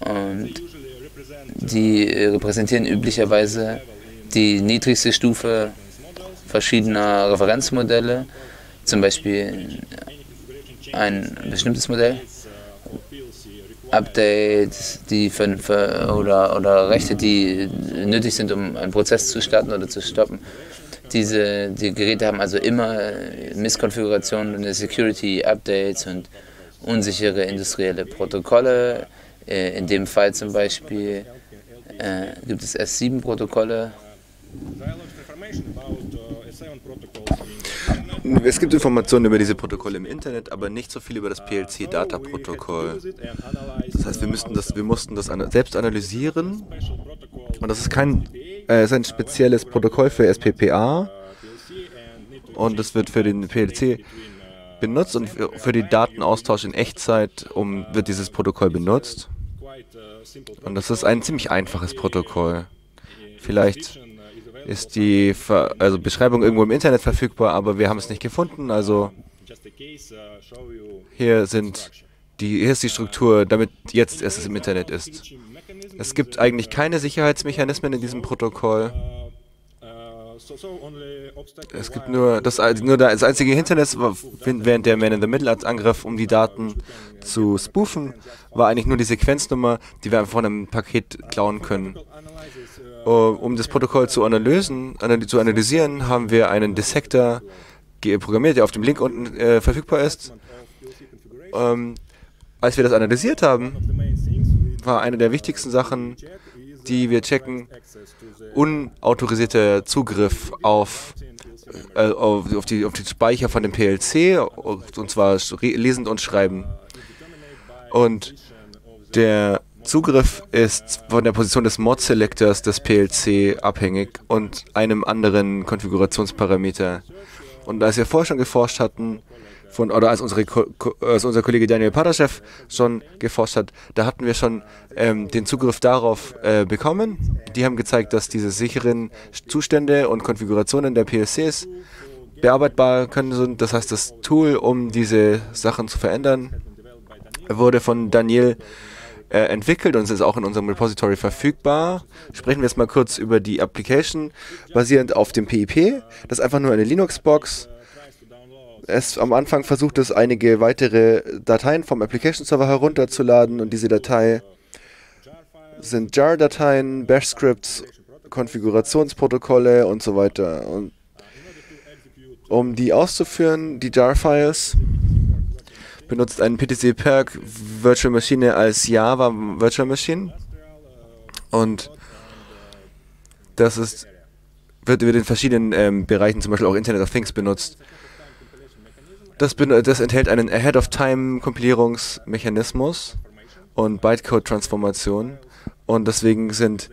S2: Und die repräsentieren üblicherweise die niedrigste Stufe verschiedener Referenzmodelle, zum Beispiel ein bestimmtes Modell, Updates, die für, oder, oder Rechte, die nötig sind, um einen Prozess zu starten oder zu stoppen. Diese die Geräte haben also immer Misskonfigurationen, Security, Updates und unsichere industrielle Protokolle. Äh, in dem Fall zum Beispiel äh, gibt es S7-Protokolle.
S1: Es gibt Informationen über diese Protokolle im Internet, aber nicht so viel über das PLC-Data-Protokoll. Das heißt, wir, müssten das, wir mussten das selbst analysieren. Und das ist kein äh, ist ein spezielles Protokoll für SPPA. Und das wird für den PLC benutzt und für den Datenaustausch in Echtzeit um, wird dieses Protokoll benutzt. Und das ist ein ziemlich einfaches Protokoll. Vielleicht ist die Ver also Beschreibung irgendwo im Internet verfügbar, aber wir haben es nicht gefunden. Also hier sind die, hier ist die Struktur, damit jetzt erst es im Internet ist. Es gibt eigentlich keine Sicherheitsmechanismen in diesem Protokoll. Es gibt nur das, nur das einzige Hindernis während der Man-in-the-Middle-Angriff, um die Daten zu spoofen, war eigentlich nur die Sequenznummer, die wir einfach von einem Paket klauen können. Um das Protokoll zu analysen, zu analysieren, haben wir einen Dissector programmiert, der auf dem Link unten äh, verfügbar ist. Ähm, als wir das analysiert haben, war eine der wichtigsten Sachen, die wir checken, unautorisierter Zugriff auf äh, auf, auf, die, auf den Speicher von dem PLC, und zwar lesend und schreiben. Und der Zugriff ist von der Position des Mod-Selectors des PLC abhängig und einem anderen Konfigurationsparameter. Und als wir vorher schon geforscht hatten, von, oder als, unsere, als unser Kollege Daniel Paraschew schon geforscht hat, da hatten wir schon ähm, den Zugriff darauf äh, bekommen. Die haben gezeigt, dass diese sicheren Zustände und Konfigurationen der PLCs bearbeitbar können sind. Das heißt, das Tool, um diese Sachen zu verändern, wurde von Daniel äh, entwickelt und ist auch in unserem Repository verfügbar. Sprechen wir jetzt mal kurz über die Application basierend auf dem PIP. Das ist einfach nur eine Linux-Box es am Anfang versucht es, einige weitere Dateien vom Application Server herunterzuladen und diese Datei sind Jar-Dateien, Bash-Scripts, Konfigurationsprotokolle und so weiter. Und um die auszuführen, die Jar-Files, benutzt ein PTC-Perk Virtual Machine als Java Virtual Machine und das ist wird über den verschiedenen ähm, Bereichen, zum Beispiel auch Internet of Things benutzt. Das, das enthält einen Ahead-of-Time-Kompilierungsmechanismus und Bytecode-Transformation. Und deswegen sind,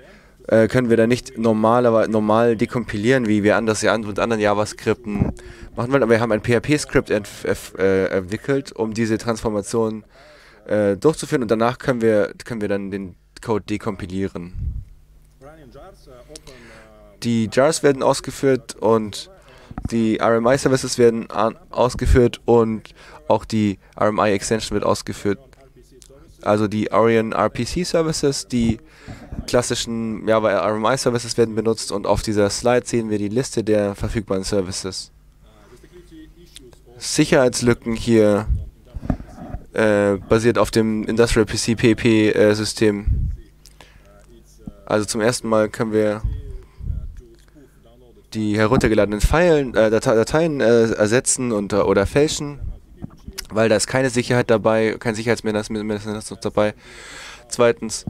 S1: äh, können wir da nicht normalerweise normal dekompilieren, wie wir anders ja mit anderen JavaScripten machen wollen. Aber wir haben ein PHP-Skript ent äh, entwickelt, um diese Transformation äh, durchzuführen. Und danach können wir, können wir dann den Code dekompilieren. Die Jars werden ausgeführt und die RMI-Services werden ausgeführt und auch die RMI-Extension wird ausgeführt. Also die Orion RPC-Services, die klassischen Java RMI-Services werden benutzt und auf dieser Slide sehen wir die Liste der verfügbaren Services. Sicherheitslücken hier äh, basiert auf dem Industrial PC PP äh, System. Also zum ersten Mal können wir die heruntergeladenen Feilen, äh, Dateien äh, ersetzen und, äh, oder fälschen, weil da ist keine Sicherheit dabei, kein Sicherheitsmechanismus dabei. Zweitens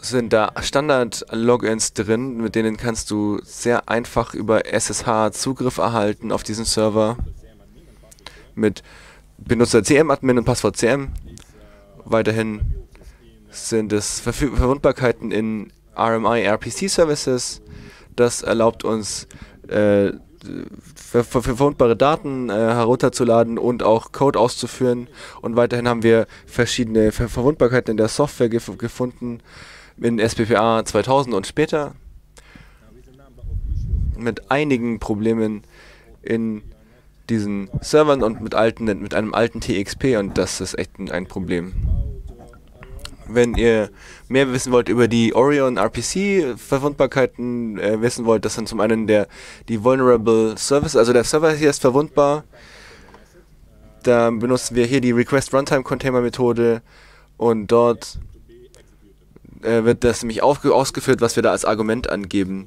S1: sind da Standard-Logins drin, mit denen kannst du sehr einfach über SSH Zugriff erhalten auf diesen Server mit Benutzer CM-Admin und Passwort CM. Weiterhin sind es Verwundbarkeiten in RMI RPC Services das erlaubt uns, äh, verwundbare Daten äh, herunterzuladen und auch Code auszuführen. Und weiterhin haben wir verschiedene Ver Verwundbarkeiten in der Software gef gefunden, in SPPA 2000 und später. Mit einigen Problemen in diesen Servern und mit, alten, mit einem alten TXP und das ist echt ein Problem. Wenn ihr mehr wissen wollt über die Orion RPC Verwundbarkeiten, äh, wissen wollt, das sind zum einen der die Vulnerable Service, also der Server hier ist verwundbar. Da benutzen wir hier die Request Runtime Container Methode und dort äh, wird das nämlich ausgeführt, was wir da als Argument angeben.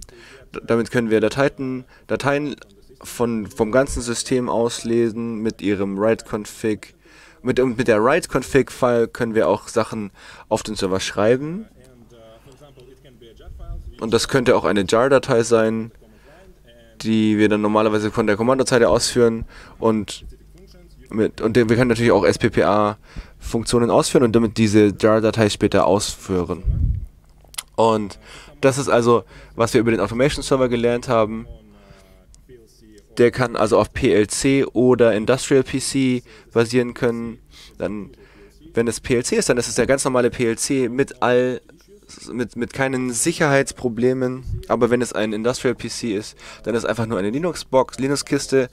S1: D damit können wir Dateien, Dateien von, vom ganzen System auslesen mit ihrem Write-Config mit, mit der Write-Config-File können wir auch Sachen auf den Server schreiben. Und das könnte auch eine Jar-Datei sein, die wir dann normalerweise von der Kommandozeile ausführen. Und, mit, und wir können natürlich auch SPPA-Funktionen ausführen und damit diese Jar-Datei später ausführen. Und das ist also, was wir über den Automation Server gelernt haben. Der kann also auf PLC oder Industrial PC basieren können. Dann, wenn es PLC ist, dann ist es der ganz normale PLC mit all mit, mit keinen Sicherheitsproblemen. Aber wenn es ein Industrial PC ist, dann ist es einfach nur eine Linux-Box, Linux-Kiste,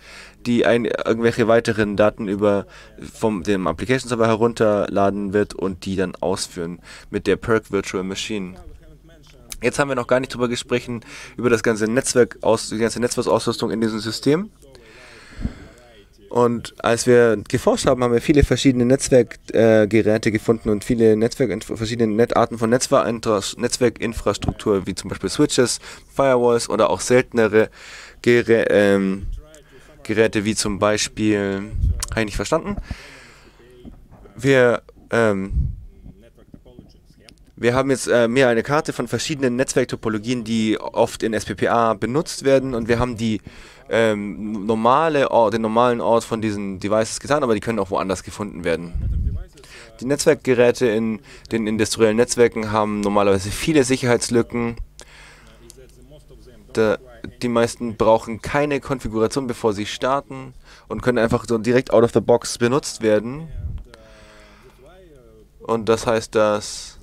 S1: die ein, irgendwelche weiteren Daten über vom dem Application Server herunterladen wird und die dann ausführen mit der Perk Virtual Machine. Jetzt haben wir noch gar nicht drüber gesprochen, über das ganze Netzwerk aus, die ganze Netzwerkausrüstung in diesem System. Und als wir geforscht haben, haben wir viele verschiedene Netzwerkgeräte äh, gefunden und viele Netzwerk verschiedene Net Arten von Netzwerkinfrastruktur, wie zum Beispiel Switches, Firewalls oder auch seltenere Gerä ähm, Geräte, wie zum Beispiel, habe ich nicht verstanden. Wir ähm, Wir haben jetzt äh, mehr eine Karte von verschiedenen Netzwerktopologien, die oft in SPPA benutzt werden und wir haben die ähm, normale Ort, den normalen Ort von diesen Devices getan, aber die können auch woanders gefunden werden. Die Netzwerkgeräte in den industriellen Netzwerken haben normalerweise viele Sicherheitslücken. Da, die meisten brauchen keine Konfiguration, bevor sie starten und können einfach so direkt out of the box benutzt werden. Und das heißt, dass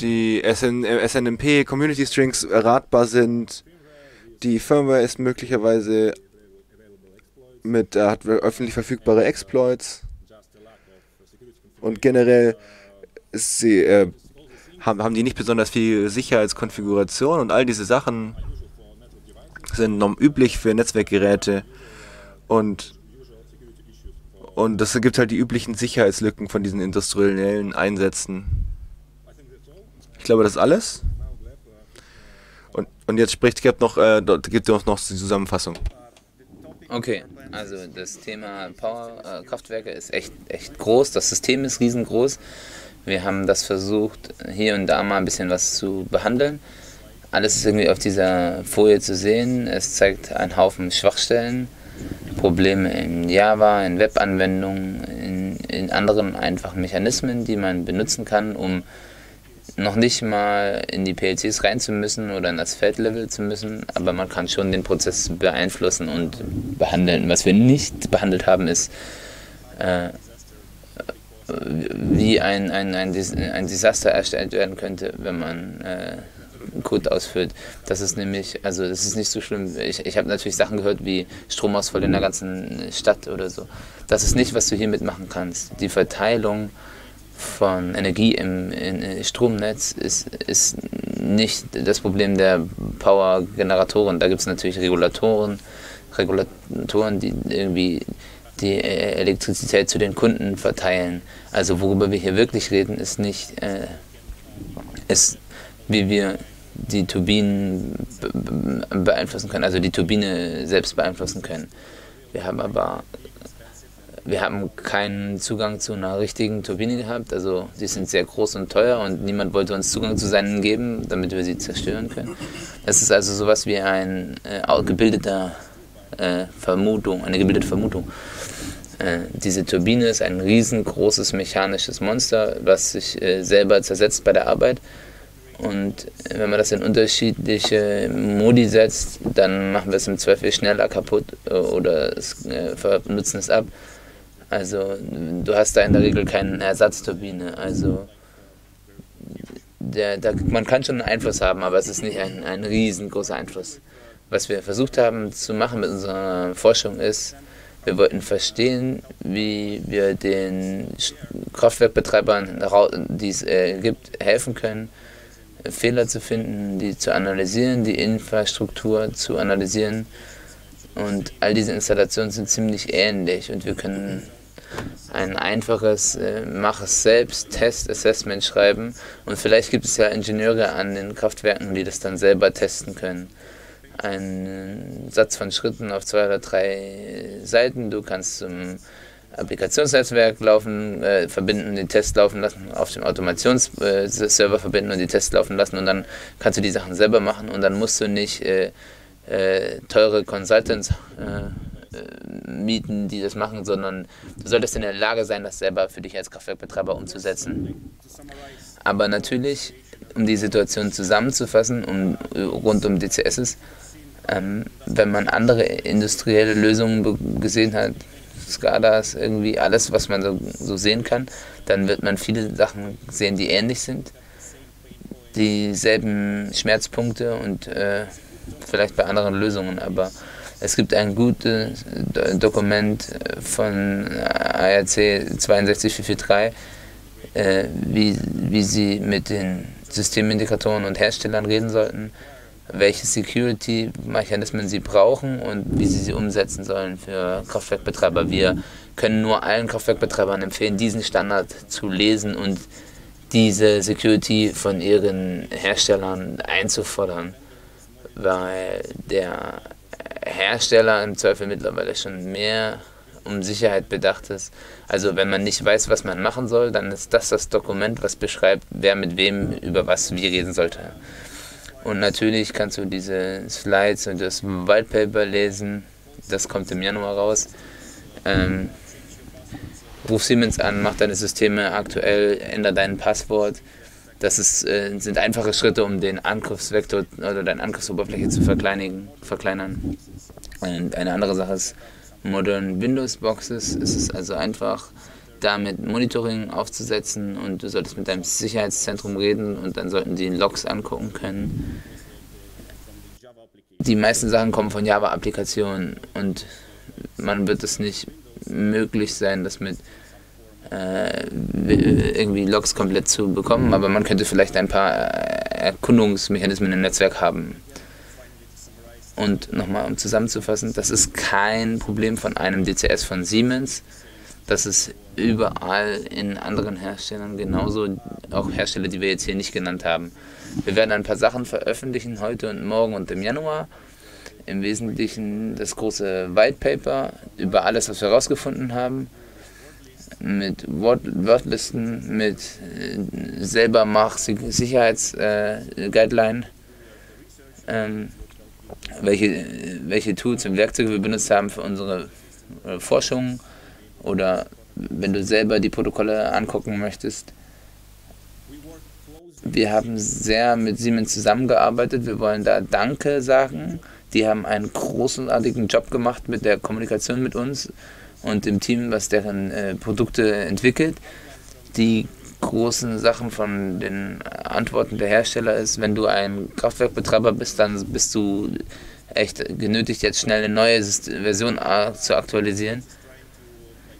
S1: die SN, SNMP Community Strings erratbar sind. Die Firmware ist möglicherweise mit, äh, hat öffentlich verfügbare Exploits. Und generell sie, äh, haben, haben die nicht besonders viel Sicherheitskonfiguration und all diese Sachen sind üblich für Netzwerkgeräte und und das gibt halt die üblichen Sicherheitslücken von diesen industriellen Einsätzen. Ich glaube, das ist alles. Und, und jetzt spricht Gerd noch, äh, gibt uns noch die Zusammenfassung.
S2: Okay, also das Thema Powerkraftwerke äh, ist echt, echt groß. Das System ist riesengroß. Wir haben das versucht, hier und da mal ein bisschen was zu behandeln. Alles ist irgendwie auf dieser Folie zu sehen. Es zeigt einen Haufen Schwachstellen, Probleme in Java, in Webanwendungen, in, in anderen einfachen Mechanismen, die man benutzen kann, um noch nicht mal in die PLCs rein zu müssen oder in das Feldlevel zu müssen, aber man kann schon den Prozess beeinflussen und behandeln. Was wir nicht behandelt haben, ist, äh, wie ein, ein, ein, ein Desaster erstellt werden könnte, wenn man äh, Code ausführt. Das ist nämlich, also das ist nicht so schlimm. Ich, ich habe natürlich Sachen gehört wie Stromausfall in der ganzen Stadt oder so. Das ist nicht, was du hier mitmachen kannst. Die Verteilung von Energie im, im Stromnetz ist, ist nicht das Problem der Power-Generatoren. Da gibt es natürlich Regulatoren, Regulatoren, die irgendwie die Elektrizität zu den Kunden verteilen. Also worüber wir hier wirklich reden, ist nicht, äh, ist, wie wir die Turbinen beeinflussen können, also die Turbine selbst beeinflussen können. Wir haben aber wir haben keinen Zugang zu einer richtigen Turbine gehabt. Also sie sind sehr groß und teuer und niemand wollte uns Zugang zu seinen geben, damit wir sie zerstören können. Es ist also sowas wie ein äh, gebildeter äh, Vermutung, eine gebildete Vermutung. Äh, diese Turbine ist ein riesengroßes mechanisches Monster, was sich äh, selber zersetzt bei der Arbeit. Und wenn man das in unterschiedliche Modi setzt, dann machen wir es im Zweifel schneller kaputt äh, oder es, äh, nutzen es ab. Also du hast da in der Regel keine Ersatzturbine. Also der, der, man kann schon einen Einfluss haben, aber es ist nicht ein, ein riesengroßer Einfluss. Was wir versucht haben zu machen mit unserer Forschung ist, wir wollten verstehen, wie wir den Kraftwerkbetreibern, die es äh, gibt, helfen können, Fehler zu finden, die zu analysieren, die Infrastruktur zu analysieren. Und all diese Installationen sind ziemlich ähnlich und wir können ein einfaches äh, Mach es selbst Test Assessment schreiben und vielleicht gibt es ja Ingenieure an den Kraftwerken, die das dann selber testen können. Ein Satz von Schritten auf zwei oder drei Seiten. Du kannst zum Applikationsnetzwerk laufen, äh, verbinden, den Test laufen lassen, auf dem Automationsserver äh, verbinden und die Tests laufen lassen und dann kannst du die Sachen selber machen und dann musst du nicht äh, äh teure Consultants äh, äh, mieten, die das machen, sondern du solltest in der Lage sein, das selber für dich als Kraftwerkbetreiber umzusetzen. Aber natürlich, um die Situation zusammenzufassen, um, rund um DCSs, ähm, wenn man andere industrielle Lösungen gesehen hat, SCADAs, irgendwie alles, was man so, so, sehen kann, dann wird man viele Sachen sehen, die ähnlich sind. Dieselben Schmerzpunkte und äh, vielleicht bei anderen Lösungen, aber es gibt ein gutes Dokument von ARC 62443, äh, wie, wie sie mit den Systemindikatoren und Herstellern reden sollten, welche Security-Mechanismen sie brauchen und wie sie sie umsetzen sollen für Kraftwerkbetreiber. Wir können nur allen Kraftwerkbetreibern empfehlen, diesen Standard zu lesen und diese Security von ihren Herstellern einzufordern, weil der Hersteller im Zweifel mittlerweile schon mehr um Sicherheit bedacht ist. Also wenn man nicht weiß, was man machen soll, dann ist das das Dokument, was beschreibt, wer mit wem über was wie reden sollte. Und natürlich kannst du diese Slides und das White Paper lesen. Das kommt im Januar raus. Ähm, ruf Siemens an, mach deine Systeme aktuell, ändere dein Passwort. Das ist, äh, sind einfache Schritte, um den Angriffsvektor oder deine Angriffsoberfläche zu verkleinern. Und eine andere Sache ist Modern Windows Boxes. Es ist also einfach, damit Monitoring aufzusetzen und du solltest mit deinem Sicherheitszentrum reden und dann sollten die Logs angucken können. Die meisten Sachen kommen von Java-Applikationen und man wird es nicht möglich sein, das mit äh, irgendwie Logs komplett zu bekommen, aber man könnte vielleicht ein paar äh, Erkundungsmechanismen im Netzwerk haben. Und nochmal, um zusammenzufassen, das ist kein Problem von einem DCS von Siemens. Das ist überall in anderen Herstellern genauso, auch Hersteller, die wir jetzt hier nicht genannt haben. Wir werden ein paar Sachen veröffentlichen heute und morgen und im Januar. Im Wesentlichen das große White Paper über alles, was wir herausgefunden haben mit Wort Wortlisten, mit äh, selber mach Sicherheitsguideline, äh, ähm, welche, welche Tools und Werkzeuge wir benutzt haben für unsere äh, Forschung oder wenn du selber die Protokolle angucken möchtest. Wir haben sehr mit Siemens zusammengearbeitet. Wir wollen da Danke sagen. Die haben einen großartigen Job gemacht mit der Kommunikation mit uns und dem Team, was deren äh, Produkte entwickelt. Die großen Sachen von den Antworten der Hersteller ist, wenn du ein Kraftwerkbetreiber bist, dann bist du echt genötigt, jetzt schnell eine neue Version zu aktualisieren.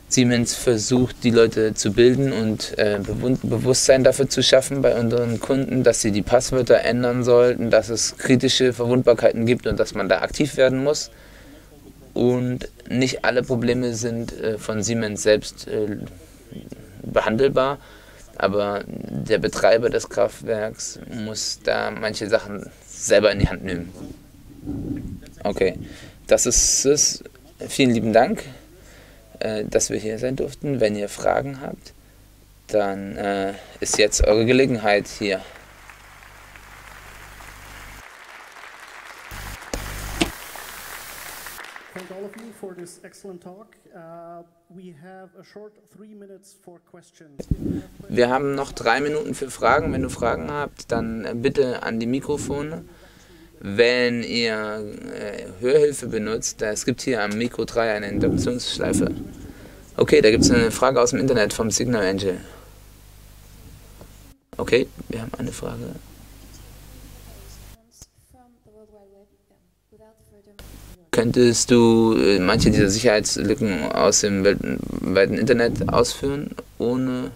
S2: Siemens versucht, die Leute zu bilden und äh, Bewusstsein dafür zu schaffen bei unseren Kunden, dass sie die Passwörter ändern sollten, dass es kritische Verwundbarkeiten gibt und dass man da aktiv werden muss. Und nicht alle Probleme sind äh, von Siemens selbst äh, behandelbar, aber der Betreiber des Kraftwerks muss da manche Sachen selber in die Hand nehmen. Okay, das ist es. Vielen lieben Dank, äh, dass wir hier sein durften. Wenn ihr Fragen habt, dann äh, ist jetzt eure Gelegenheit hier. For this excellent talk. Uh, we have a short three minutes for questions. Wir haben noch drei Minuten für Fragen. Wenn du Fragen habt, dann äh, bitte an die Mikrofone. Wenn ihr äh, Hörhilfe benutzt, es gibt hier am Mikro 3 eine Induktionsschleife. Okay, da gibt es eine Frage aus dem Internet vom Signal Angel. Okay, wir haben eine Frage. Könntest du äh, manche dieser Sicherheitslücken aus dem weltweiten Internet ausführen, ohne...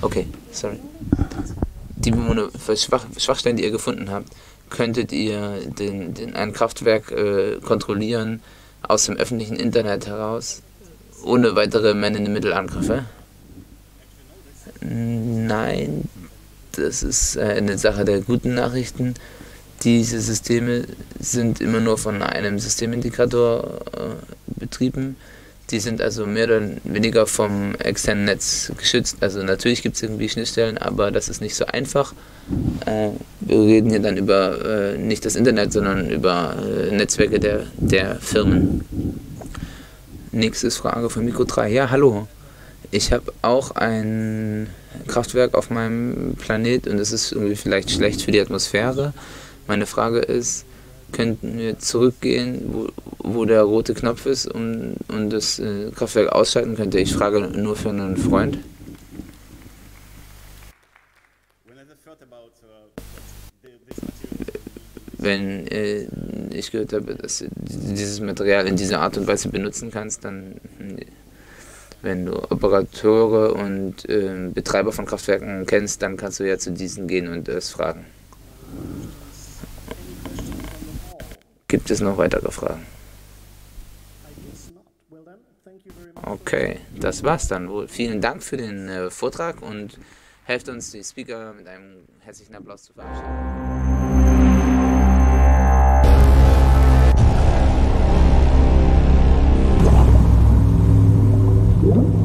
S2: Okay, sorry. Die Schwach Schwachstellen, die ihr gefunden habt, könntet ihr den, den, ein Kraftwerk äh, kontrollieren aus dem öffentlichen Internet heraus, ohne weitere männende Mittelangriffe? Nein, das ist äh, eine Sache der guten Nachrichten. Diese Systeme sind immer nur von einem Systemindikator äh, betrieben. Die sind also mehr oder weniger vom externen Netz geschützt. Also natürlich gibt es irgendwie Schnittstellen, aber das ist nicht so einfach. Äh, wir reden hier dann über äh, nicht das Internet, sondern über äh, Netzwerke der, der Firmen. Nächste Frage von Mikro 3. Ja, hallo. Ich habe auch ein Kraftwerk auf meinem Planet und es ist irgendwie vielleicht schlecht für die Atmosphäre. Meine Frage ist, könnten wir zurückgehen, wo, wo der rote Knopf ist und, und das äh, Kraftwerk ausschalten könnte? Ich frage nur für einen Freund. Wenn äh, ich gehört habe, dass du dieses Material in dieser Art und Weise benutzen kannst, dann, wenn du Operateure und äh, Betreiber von Kraftwerken kennst, dann kannst du ja zu diesen gehen und das fragen. Gibt es noch weitere Fragen? Okay, das war's dann wohl. Vielen Dank für den äh, Vortrag und helft uns, die Speaker mit einem herzlichen Applaus zu verabschieden. Thank